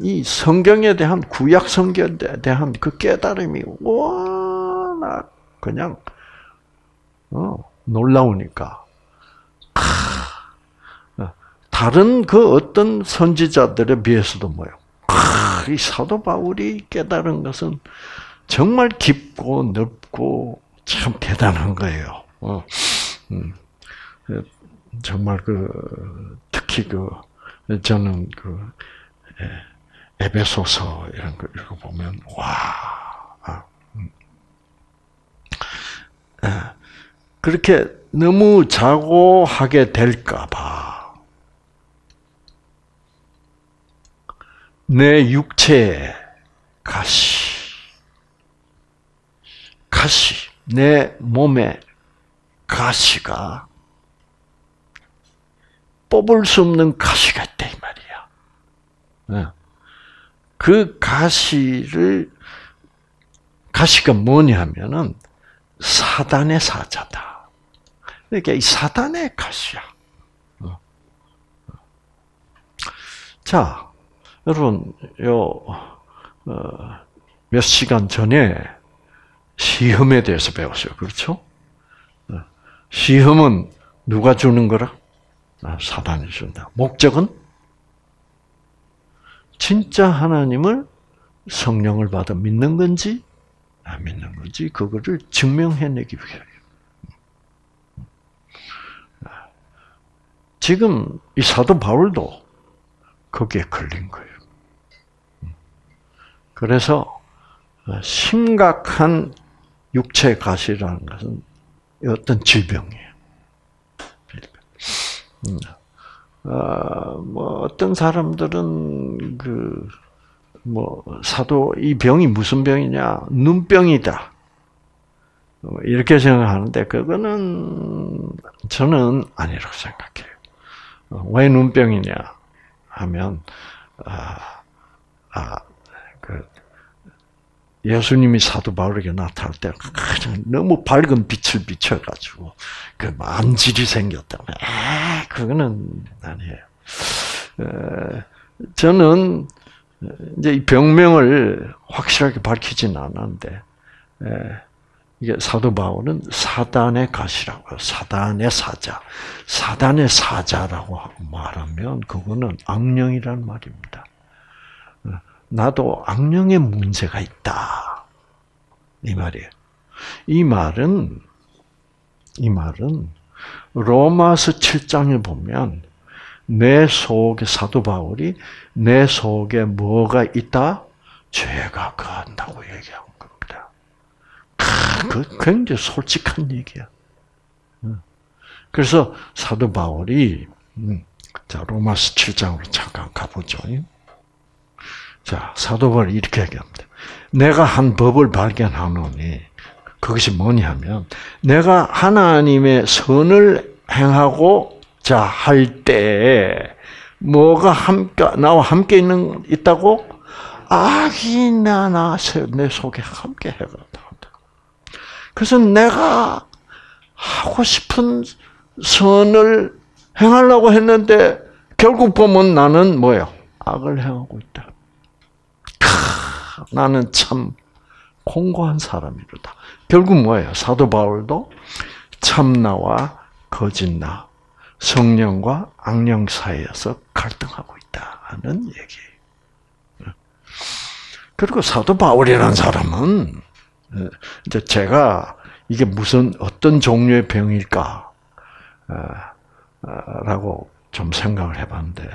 이 성경에 대한 구약 성경에 대한 그 깨달음이 워낙 그냥 어, 놀라우니까 다른 그 어떤 선지자들에 비해서도 뭐요? 아, 이 사도 바울이 깨달은 것은 정말 깊고 넓고 참 대단한 거예요. 어, 음, 정말 그 특히 그 저는 그 에베소서 이런 거 읽어보면 와 아, 음. 그렇게 너무 자고하게 될까봐 내 육체의 가시, 가시, 내 몸의 가시가 뽑을 수 없는 가시가 있다. 그 가시를 가시가 뭐냐면은 사단의 사자다. 그러니까 이 사단의 가시야. 어. 자, 여러분 요몇 어, 시간 전에 시험에 대해서 배웠어요. 그렇죠? 어, 시험은 누가 주는 거라? 아, 사단이 준다. 목적은 진짜 하나님을 성령을 받아 믿는 건지 안 믿는 건지 그거를 증명해내기 위해요. 지금 이 사도 바울도 거기에 걸린 거예요. 그래서 심각한 육체 가시라는 것은 어떤 질병이에요. 음. 어, 뭐 어떤 사람들은 그 뭐 사도 이 병이 무슨 병이냐 눈병이다 뭐 이렇게 생각하는데 그거는 저는 아니라고 생각해요. 어, 왜 눈병이냐 하면 아 아 그 예수님이 사도 바울에게 나타날 때 너무 밝은 빛을 비춰가지고 그 만질이 생겼다면 아 그거는 아니에요. 저는 이제 이 병명을 확실하게 밝히진 않았는데 이게 사도 바울은 사단의 가시라고 사단의 사자, 사단의 사자라고 말하면 그거는 악령이란 말입니다. 나도 악령의 문제가 있다. 이 말이에요. 이 말은, 이 말은 로마서 7장에 보면 내 속에 사도 바울이 내 속에 뭐가 있다? 죄가 거한다고 얘기한 겁니다. 그 굉장히 솔직한 얘기야. 그래서 사도 바울이 음, 자 로마서 7장으로 잠깐 가보죠. 자, 사도 바울이 이렇게 얘기합니다. 내가 한 법을 발견하노니 그것이 뭐냐면 내가 하나님의 선을 행하고 자 할 때 뭐가 함께 나와 함께 있는 있다고 악이 나나서 내 속에 함께 해가다. 그래서 내가 하고 싶은 선을 행하려고 했는데 결국 보면 나는 뭐요? 악을 행하고 있다. 나는 참 공고한 사람이로다. 결국 뭐예요? 사도 바울도 참나와 거짓나, 성령과 악령 사이에서 갈등하고 있다 하는 얘기예요. 그리고 사도 바울이라는 사람은 이제 제가 이게 무슨 어떤 종류의 병일까 어, 어, 라고 좀 생각을 해봤는데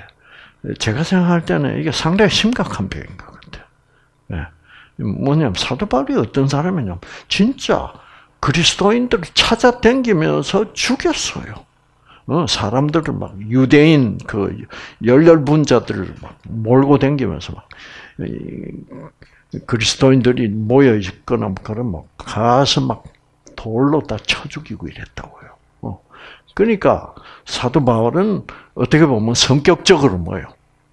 제가 생각할 때는 이게 상당히 심각한 병인 것 예. 뭐냐면 사도 바울이 어떤 사람이냐면 진짜 그리스도인들을 찾아다니면서 죽였어요. 어, 사람들을 막 유대인 그 열렬 분자들을 막 몰고 다니면서 막 그리스도인들이 모여 있거나 그런 막 가서 막 돌로 다 쳐 죽이고 이랬다고요. 어. 그러니까 사도 바울은 어떻게 보면 성격적으로 뭐요?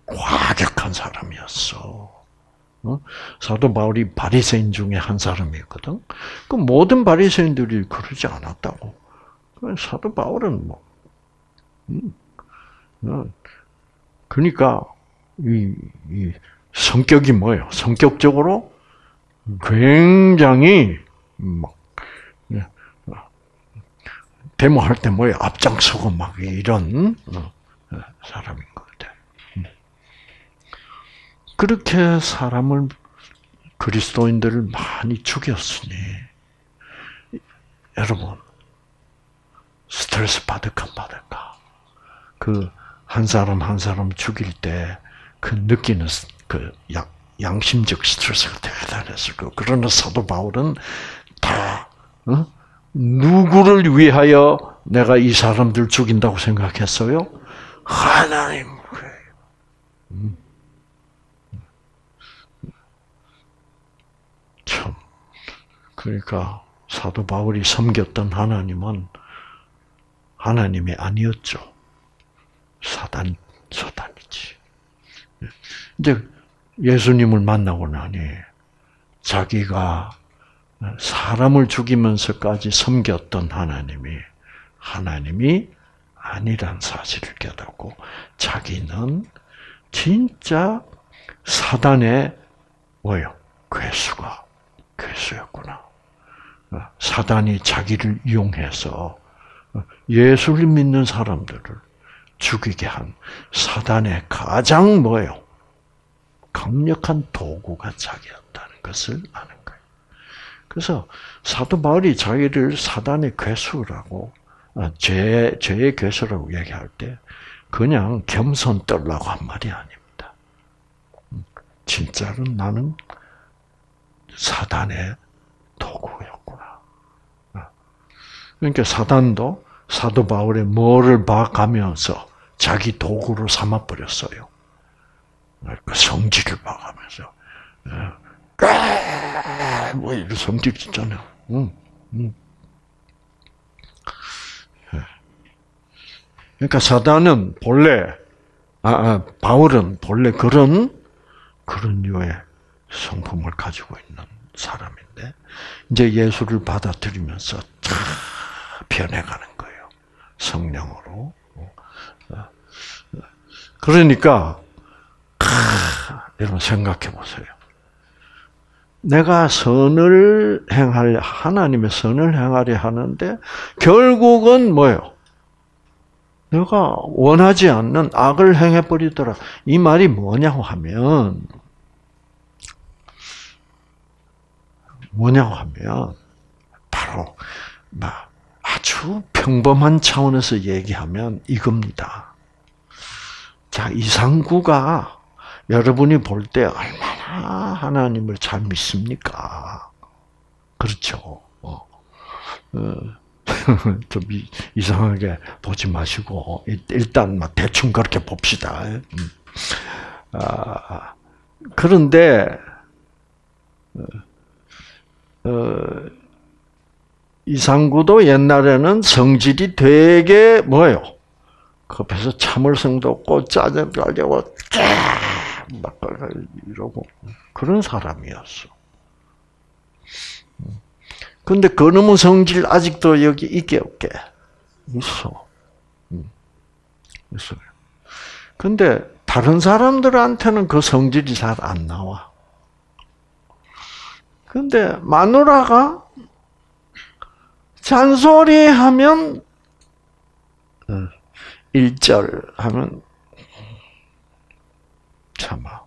과격한 사람이었어. 어? 사도 바울이 바리새인 중에 한 사람이었거든. 그 모든 바리새인들이 그러지 않았다고. 사도 바울은 뭐, 음, 어, 그러니까 이, 이 성격이 뭐예요? 성격적으로 굉장히 막 예, 데모할 때 뭐예요? 앞장서고 막 이런 어, 사람인 것 같아요. 그렇게 사람을 그리스도인들을 많이 죽였으니 여러분 스트레스 받을까 받을까 그 한 사람 한 사람 죽일 때 그 느끼는 그 양, 양심적 스트레스가 대단했을 거고 그러나 사도 바울은 다 어? 누구를 위하여 내가 이 사람들 죽인다고 생각했어요? 하나님 음. 참. 그러니까 사도 바울이 섬겼던 하나님은 하나님이 아니었죠. 사단, 사단이지. 이제 예수님을 만나고 나니 자기가 사람을 죽이면서까지 섬겼던 하나님이 하나님이 아니란 사실을 깨닫고 자기는 진짜 사단의 뭐요? 괴수가 괴수였구나. 사단이 자기를 이용해서 예수를 믿는 사람들을 죽이게 한 사단의 가장 뭐요? 강력한 도구가 자기였다는 것을 아는 거예요. 그래서 사도 바울이 자기를 사단의 괴수라고 아, 죄 죄의 괴수라고 얘기할 때 그냥 겸손 떨라고 한 말이 아닙니다. 진짜로 나는 사단의 도구였구나. 아. 그러니까 사단도 사도 바울의 뭐를 봐가면서 자기 도구로 삼아 버렸어요. 그 성질을 봐가면서 뭐 이런 성질 있잖아요. 응, 응. 그러니까 사단은 본래 아, 아, 바울은 본래 그런 그런 류의 성품을 가지고 있는 사람인데 이제 예수를 받아들이면서 다 변해가는 거예요. 성령으로. 그러니까 여러분 생각해 보세요. 내가 선을 행할 하나님의 선을 행하려 하는데 결국은 뭐예요? 내가 원하지 않는 악을 행해 버리더라. 이 말이 뭐냐고 하면 뭐냐고 하면 바로 아주 평범한 차원에서 얘기하면 이겁니다. 자, 이상구가 여러분이 볼 때 얼마나 하나님을 잘 믿습니까? 그렇죠. 어. 어. <laughs> 좀 이상하게 보지 마시고 일단 막 대충 그렇게 봅시다. 음. 아, 그런데 어, 어, 이상구도 옛날에는 성질이 되게 뭐예요? 급해서 참을성도 없고 짜증도 하려고 막 이러고 그런 사람이었어. 근데 그놈의 성질 아직도 여기 있게 없게 있어. 있어요. 근데 다른 사람들한테는 그 성질이 잘 안 나와. 근데 마누라가 잔소리하면 1절 하면 참아.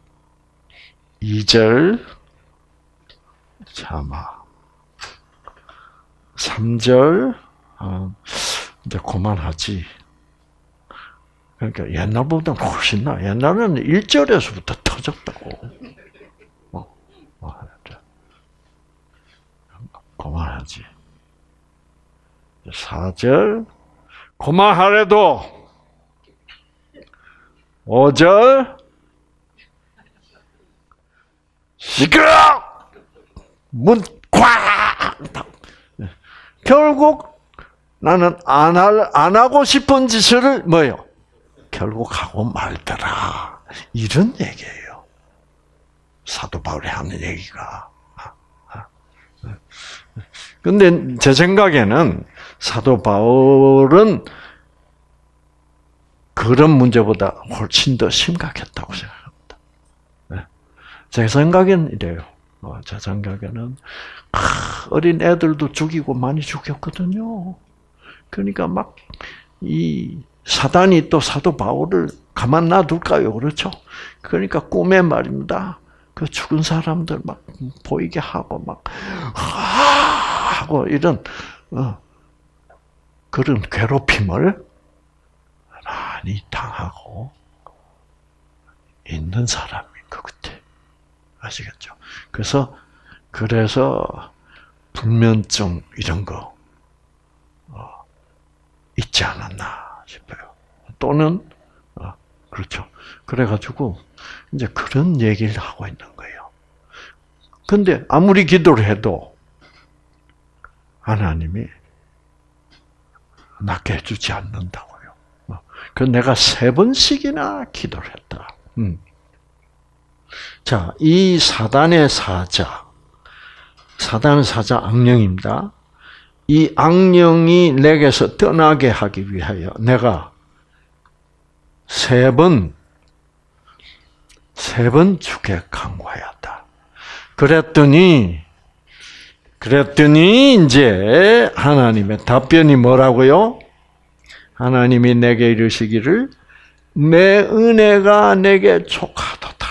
2절 참아. 3절 어, 이제 그만하지. 그러니까 옛날보다 훨씬 나. 옛날에는 1절에서부터 터졌다고. 어, 어, 그만하지. 4절 그만하래도 5절 시끄러! 문 꽉! 결국 나는 안, 할, 안 하고 싶은 짓을 뭐요? 결국 하고 말더라. 이런 얘기예요. 사도 바울이 하는 얘기가. 근데 제 생각에는 사도 바울은 그런 문제보다 훨씬 더 심각했다고 생각합니다. 네. 제 생각엔 이래요. 어, 제 생각에는 어린 애들도 죽이고 많이 죽였거든요. 그러니까 막 이 사단이 또 사도 바울을 가만 놔둘까요? 그렇죠? 그러니까 꿈에 말입니다. 그 죽은 사람들 막 보이게 하고 막 하고 이런 어, 그런 괴롭힘을 많이 당하고 있는 사람인 것 같아. 아시겠죠? 그래서 그래서 불면증 이런 거 어, 있지 않았나 싶어요. 또는 어, 그렇죠. 그래가지고 이제 그런 얘기를 하고 있는 거예요. 근데 아무리 기도를 해도 하나님이 낫게 해주지 않는다고요. 어, 그 내가 세 번씩이나 기도를 했다. 음. 자, 이 사단의 사자, 사단의 사자 악령입니다. 이 악령이 내게서 떠나게 하기 위하여 내가 세 번, 세 번 주게 강구하였다. 그랬더니, 그랬더니, 이제 하나님의 답변이 뭐라고요? 하나님이 내게 이르시기를, 내 은혜가 내게 족하도다.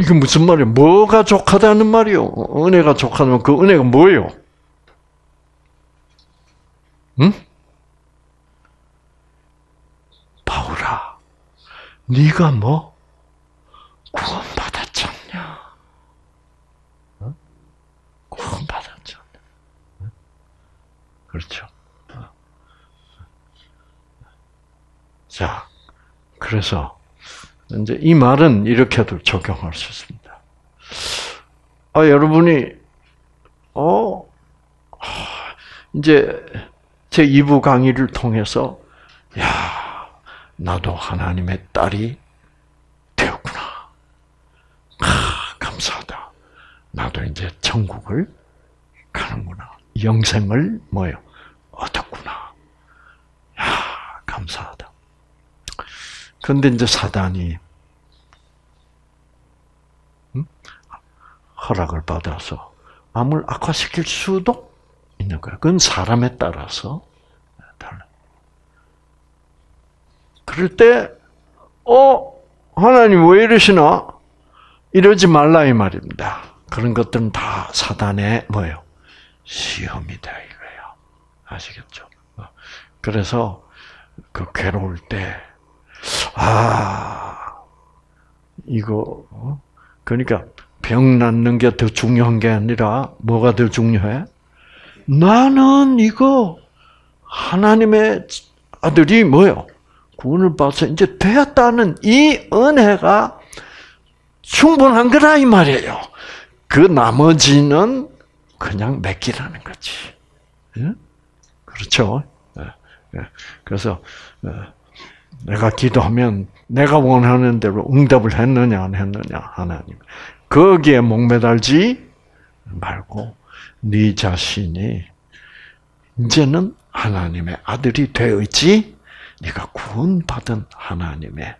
이게 무슨 말이에요? 뭐가 족하다는 말이요? 은혜가 족하다면 그 은혜가 뭐예요? 응? 바울아, 네가 뭐 구원받았잖냐? 어? 구원받았잖냐? 그렇죠. 자, 그래서 이제 이 말은 이렇게도 적용할 수 있습니다. 아, 여러분이 어 이제 제 2부 강의를 통해서 야, 나도 하나님의 딸이 되었구나. 아, 감사하다. 나도 이제 천국을 가는구나. 영생을 뭐요? 얻었구나. 야, 감사하다. 근데 이제 사단이 음? 허락을 받아서 마음을 악화시킬 수도 있는 거야. 그건 사람에 따라서 달라. 그럴 때, 어, 하나님 왜 이러시나? 이러지 말라 이 말입니다. 그런 것들은 다 사단의 뭐예요? 시험이다. 아시겠죠? 그래서 그 괴로울 때, 아, 이거, 어? 그러니까 병 낫는 게 더 중요한 게 아니라 뭐가 더 중요해? 나는 이거 하나님의 아들이 뭐요? 구원을 받아서 이제 되었다는 이 은혜가 충분한 거라 이 말이에요. 그 나머지는 그냥 맡기라는 거지. 예? 그렇죠? 예, 예. 그래서 내가 기도하면 내가 원하는 대로 응답을 했느냐 안 했느냐 하나님 거기에 목매달지 말고 네 자신이 이제는 하나님의 아들이 되었지 네가 구원받은 하나님의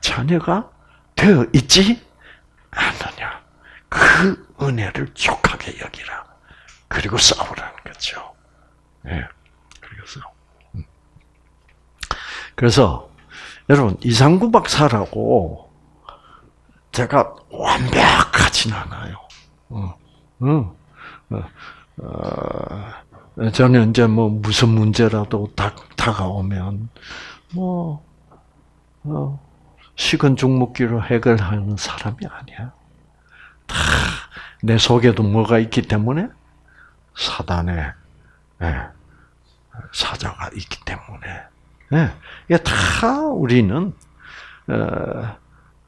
자녀가 되어 있지 않느냐 그 은혜를 족하게 여기라 그리고 싸우라는 거죠. 예. 그래서 그래서 여러분 이상구 박사라고 제가 완벽하진 않아요. 어, 어, 어, 어, 저는 이제 뭐 무슨 문제라도 다, 다가오면 뭐 어, 식은 죽 먹기로 해결하는 사람이 아니야. 다 내 속에도 뭐가 있기 때문에 사단의 예, 사자가 있기 때문에 예, 이게 다 우리는 어,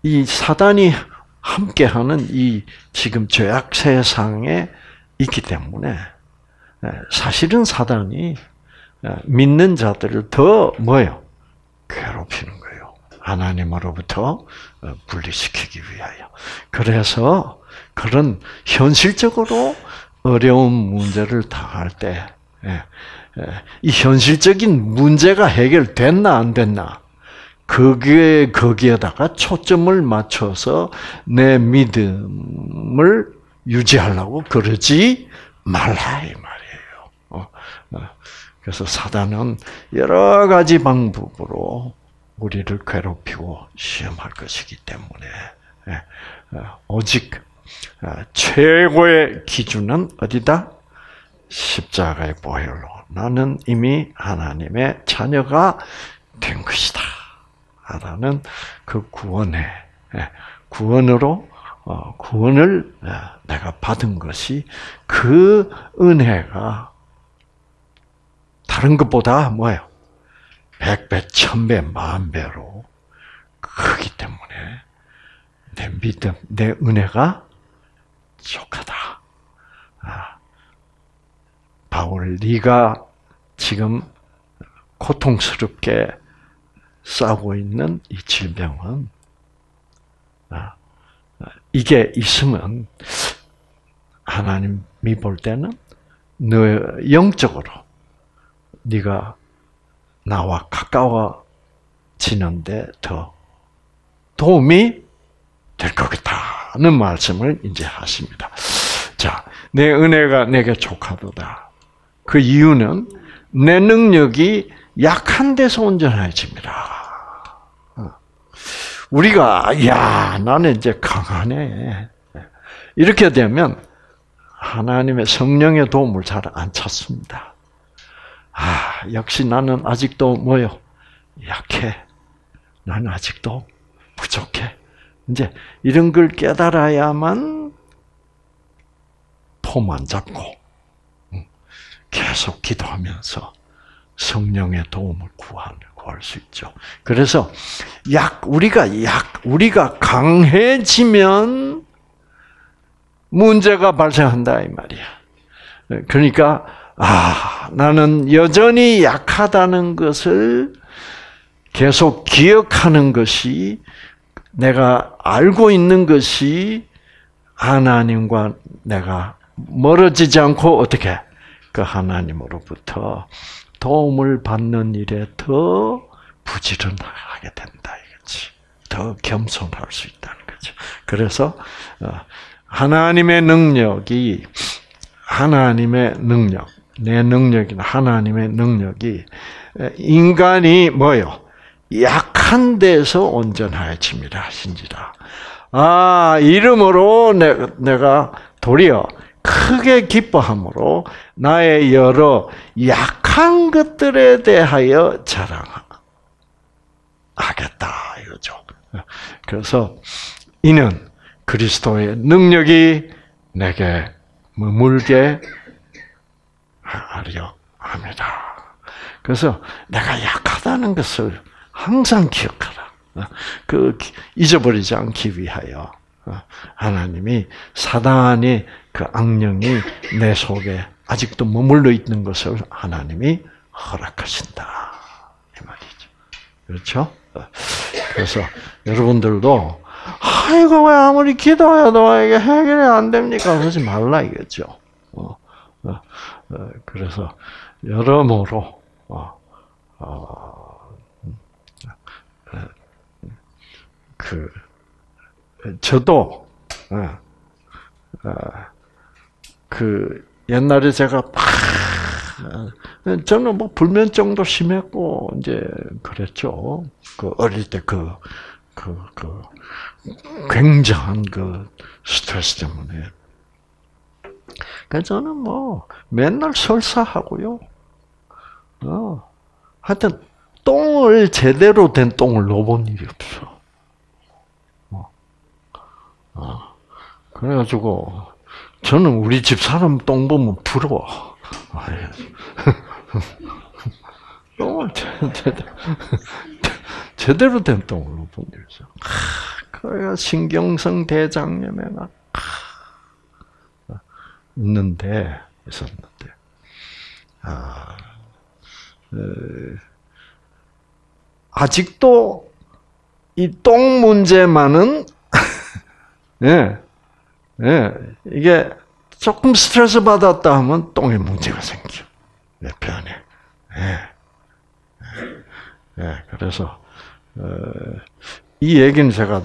이 사단이 함께하는 이 지금 죄악 세상에 있기 때문에 예, 사실은 사단이 예, 믿는 자들을 더 뭐요 괴롭히는 거예요. 하나님으로부터 어, 분리시키기 위하여. 그래서 그런 현실적으로 어려운 문제를 당할 때, 이 현실적인 문제가 해결됐나 안 됐나, 그게 거기에다가 초점을 맞춰서 내 믿음을 유지하려고 그러지 말라 이 말이에요. 어, 어. 그래서 사단은 여러 가지 방법으로 우리를 괴롭히고 시험할 것이기 때문에 예, 어, 오직 최고의 기준은 어디다? 십자가의 보혈로 나는 이미 하나님의 자녀가 된 것이다. 라는 그 구원에 예, 구원으로 어, 구원을 예, 내가 받은 것이 그 은혜가 다른 것보다 뭐예요? 백 배, 천 배, 만 배로 크기 때문에 내 믿음, 내 은혜가 족하다. 아, 바울, 네가 지금 고통스럽게 싸고 있는 이 질병은 아, 이게 있으면 하나님이 볼 때는 너 영적으로 네가 나와 가까워지는데 더 도움이 될 거겠다는 말씀을 이제 하십니다. 자, 내 은혜가 내게 족하도다. 그 이유는 내 능력이 약한 데서 온전해집니다. 어. 우리가 야 나는 이제 강하네 이렇게 되면 하나님의 성령의 도움을 잘 안 찾습니다. 아 역시 나는 아직도 뭐요 약해. 나는 아직도 부족해. 이제 이런 걸 깨달아야만 폼 안 잡고 계속 기도하면서 성령의 도움을 구하는 구할 수 있죠. 그래서 약 우리가 약 우리가 강해지면 문제가 발생한다 이 말이야. 그러니까 아 나는 여전히 약하다는 것을 계속 기억하는 것이 내가 알고 있는 것이 하나님과 내가 멀어지지 않고 어떻게 그 하나님으로부터 도움을 받는 일에 더 부지런하게 된다 이거지. 더 겸손할 수 있다는 거죠. 그래서 어, 하나님의 능력이 하나님의 능력, 내 능력이나 하나님의 능력이 인간이 뭐요? 약한 데서 온전하여집니다. 하신지라. 아, 이름으로 내가 도리어 크게 기뻐함으로 나의 여러 약한 것들에 대하여 자랑하겠다 이거죠. 그래서 이는 그리스도의 능력이 내게 머물게 하려 합니다. 그래서 내가 약하다는 것을 항상 기억하라. 그 잊어버리지 않기 위하여 하나님이 사단이 그 악령이 내 속에 아직도 머물러 있는 것을 하나님이 허락하신다. 이 말이죠. 그렇죠? 그래서 여러분들도 아이고 왜 아무리 기도해도 이게 해결이 안 됩니까? 그러지 말라 이거죠. 어, 어, 어, 그래서 여러모로 어, 어, 그 저도 어, 그 옛날에 제가 막 저는 뭐 불면증도 심했고 이제 그랬죠. 그 어릴 때그 그, 그, 굉장한 그 스트레스 때문에. 그래서 저는 뭐 맨날 설사하고요. 어, 하여튼 똥을 제대로 된 똥을 넣어본 일이 없어. 어. 어. 그래가지고 저는 우리 집 사람 똥 보면 부러워. <laughs> 똥을 제대로 된 똥으로 본일이죠. 그래가 신경성 대장염에가 있는데 있었는데 아, 아직도 이 똥 문제만은 예, 예, 이게 조금 스트레스 받았다 하면 똥에 문제가 생겨. 내 편에. 예. 예, 그래서, 어, 이 얘기는 제가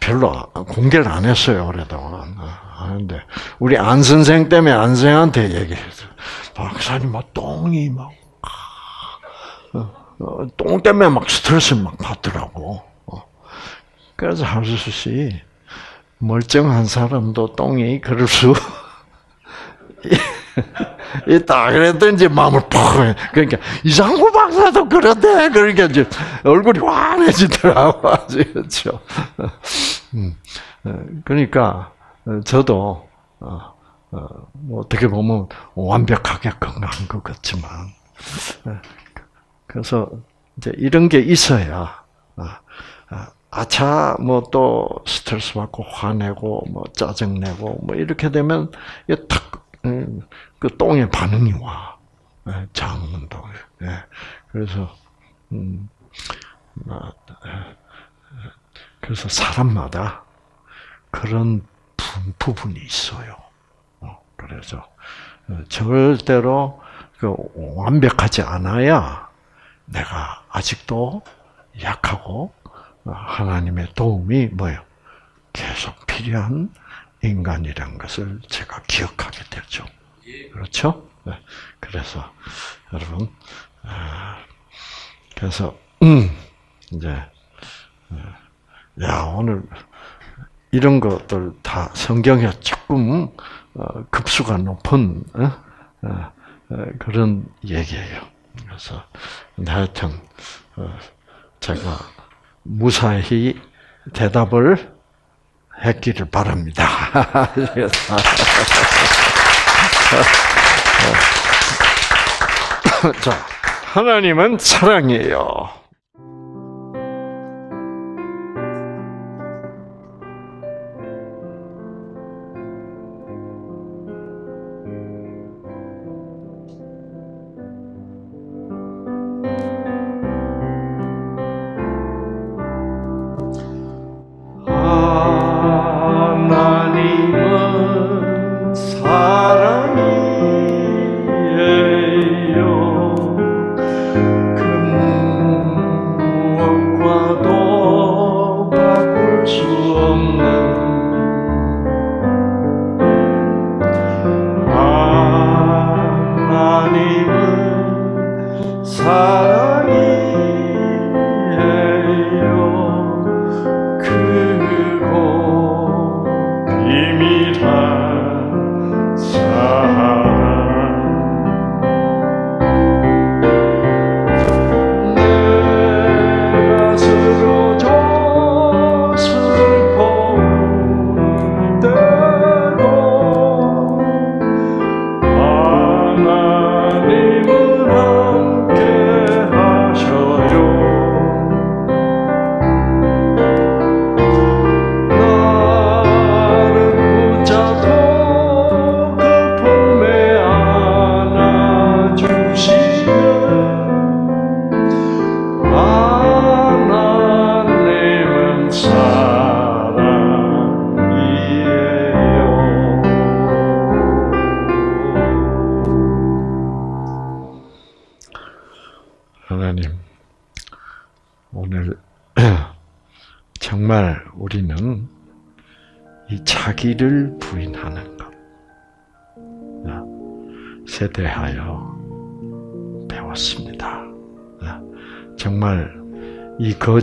별로 공개를 안 했어요, 오랫동안. 하는데, 우리 안 선생 때문에 안 선생한테 얘기했어요. 박사님, 막 똥이 막, 어, 어, 똥 때문에 막 스트레스 막 받더라고. 어. 그래서 하수수 씨, 멀쩡한 사람도 똥이 그럴 수 있다. 그랬더니 마음을 퍽. 그러니까 이상구 박사도 그런데 그러니까 이제 얼굴이 환해지더라고. 그렇죠. 음. 어, 그러니까 저도 어, 어, 뭐 어떻게 보면 완벽하게 건강한 것 같지만 그래서 이제 이런 게 있어야 아차 뭐 또 스트레스 받고 화내고 뭐 짜증 내고 뭐 이렇게 되면 탁그 음, 똥의 반응이 와 예, 장문도 예. 그래서 음, 그래서 사람마다 그런 부분이 있어요. 어, 그래서 절대로 그 완벽하지 않아야 내가 아직도 약하고 하나님의 도움이 뭐요? 계속 필요한 인간이란 것을 제가 기억하게 되죠. 그렇죠? 네. 그래서 여러분, 아, 그래서 음, 이제 야 오늘 이런 것들 다 성경에 조금 어, 급수가 높은 어, 어, 그런 얘기예요. 그래서 하여튼 제가 무사히 대답을 했기를 바랍니다. <laughs> 자, 하나님은 사랑이에요.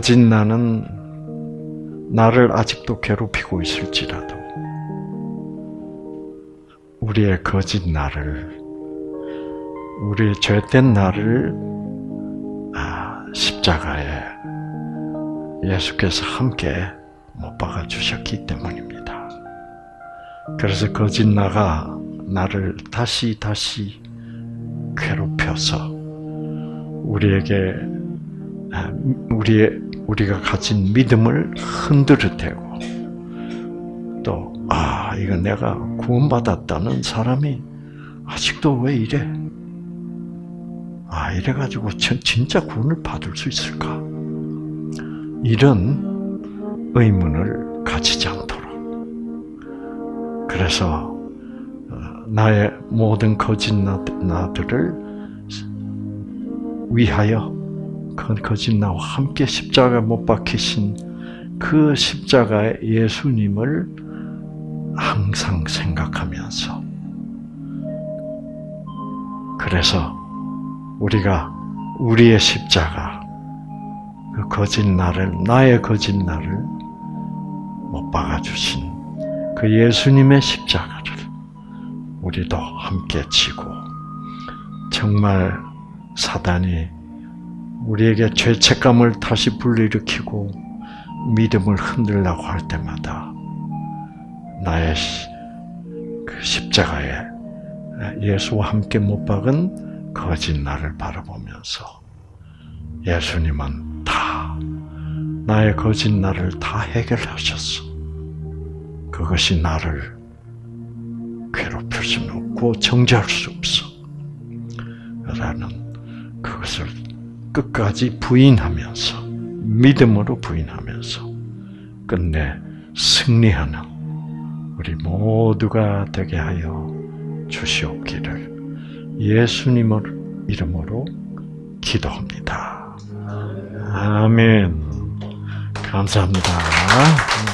거짓 나는 나를 아직도 괴롭히고 있을지라도 우리의 거짓 나를 우리의 죄된 나를 아, 십자가에 예수께서 함께 못 박아 주셨기 때문입니다. 그래서 거짓 나가 나를 다시 다시 괴롭혀서 우리에게 아, 우리의 우리가 가진 믿음을 흔들어 대고 또 아, 이거 내가 구원받았다는 사람이 아직도 왜 이래? 아, 이래가지고 진짜 구원을 받을 수 있을까? 이런 의문을 가지지 않도록. 그래서 어, 나의 모든 거짓 나들을 위하여 그 거짓 나와 함께 십자가 못 박히신 그 십자가의 예수님을 항상 생각하면서. 그래서 우리가 우리의 십자가 그 거짓 나를 나의 거짓 나를 못 박아 주신 그 예수님의 십자가를 우리도 함께 지고 정말 사단이 우리에게 죄책감을 다시 불러일으키고 믿음을 흔들라고 할 때마다 나의 그 십자가에 예수와 함께 못 박은 거짓 나를 바라보면서 예수님은 다 나의 거짓 나를 다 해결하셨어. 그것이 나를 괴롭힐 수는 없고 정죄할 수 없어. 라는 그것을 끝까지 부인하면서 믿음으로 부인하면서 끝내 승리하는 우리 모두가 되게 하여 주시옵기를 예수님을 이름으로 기도합니다. 아멘. 감사합니다.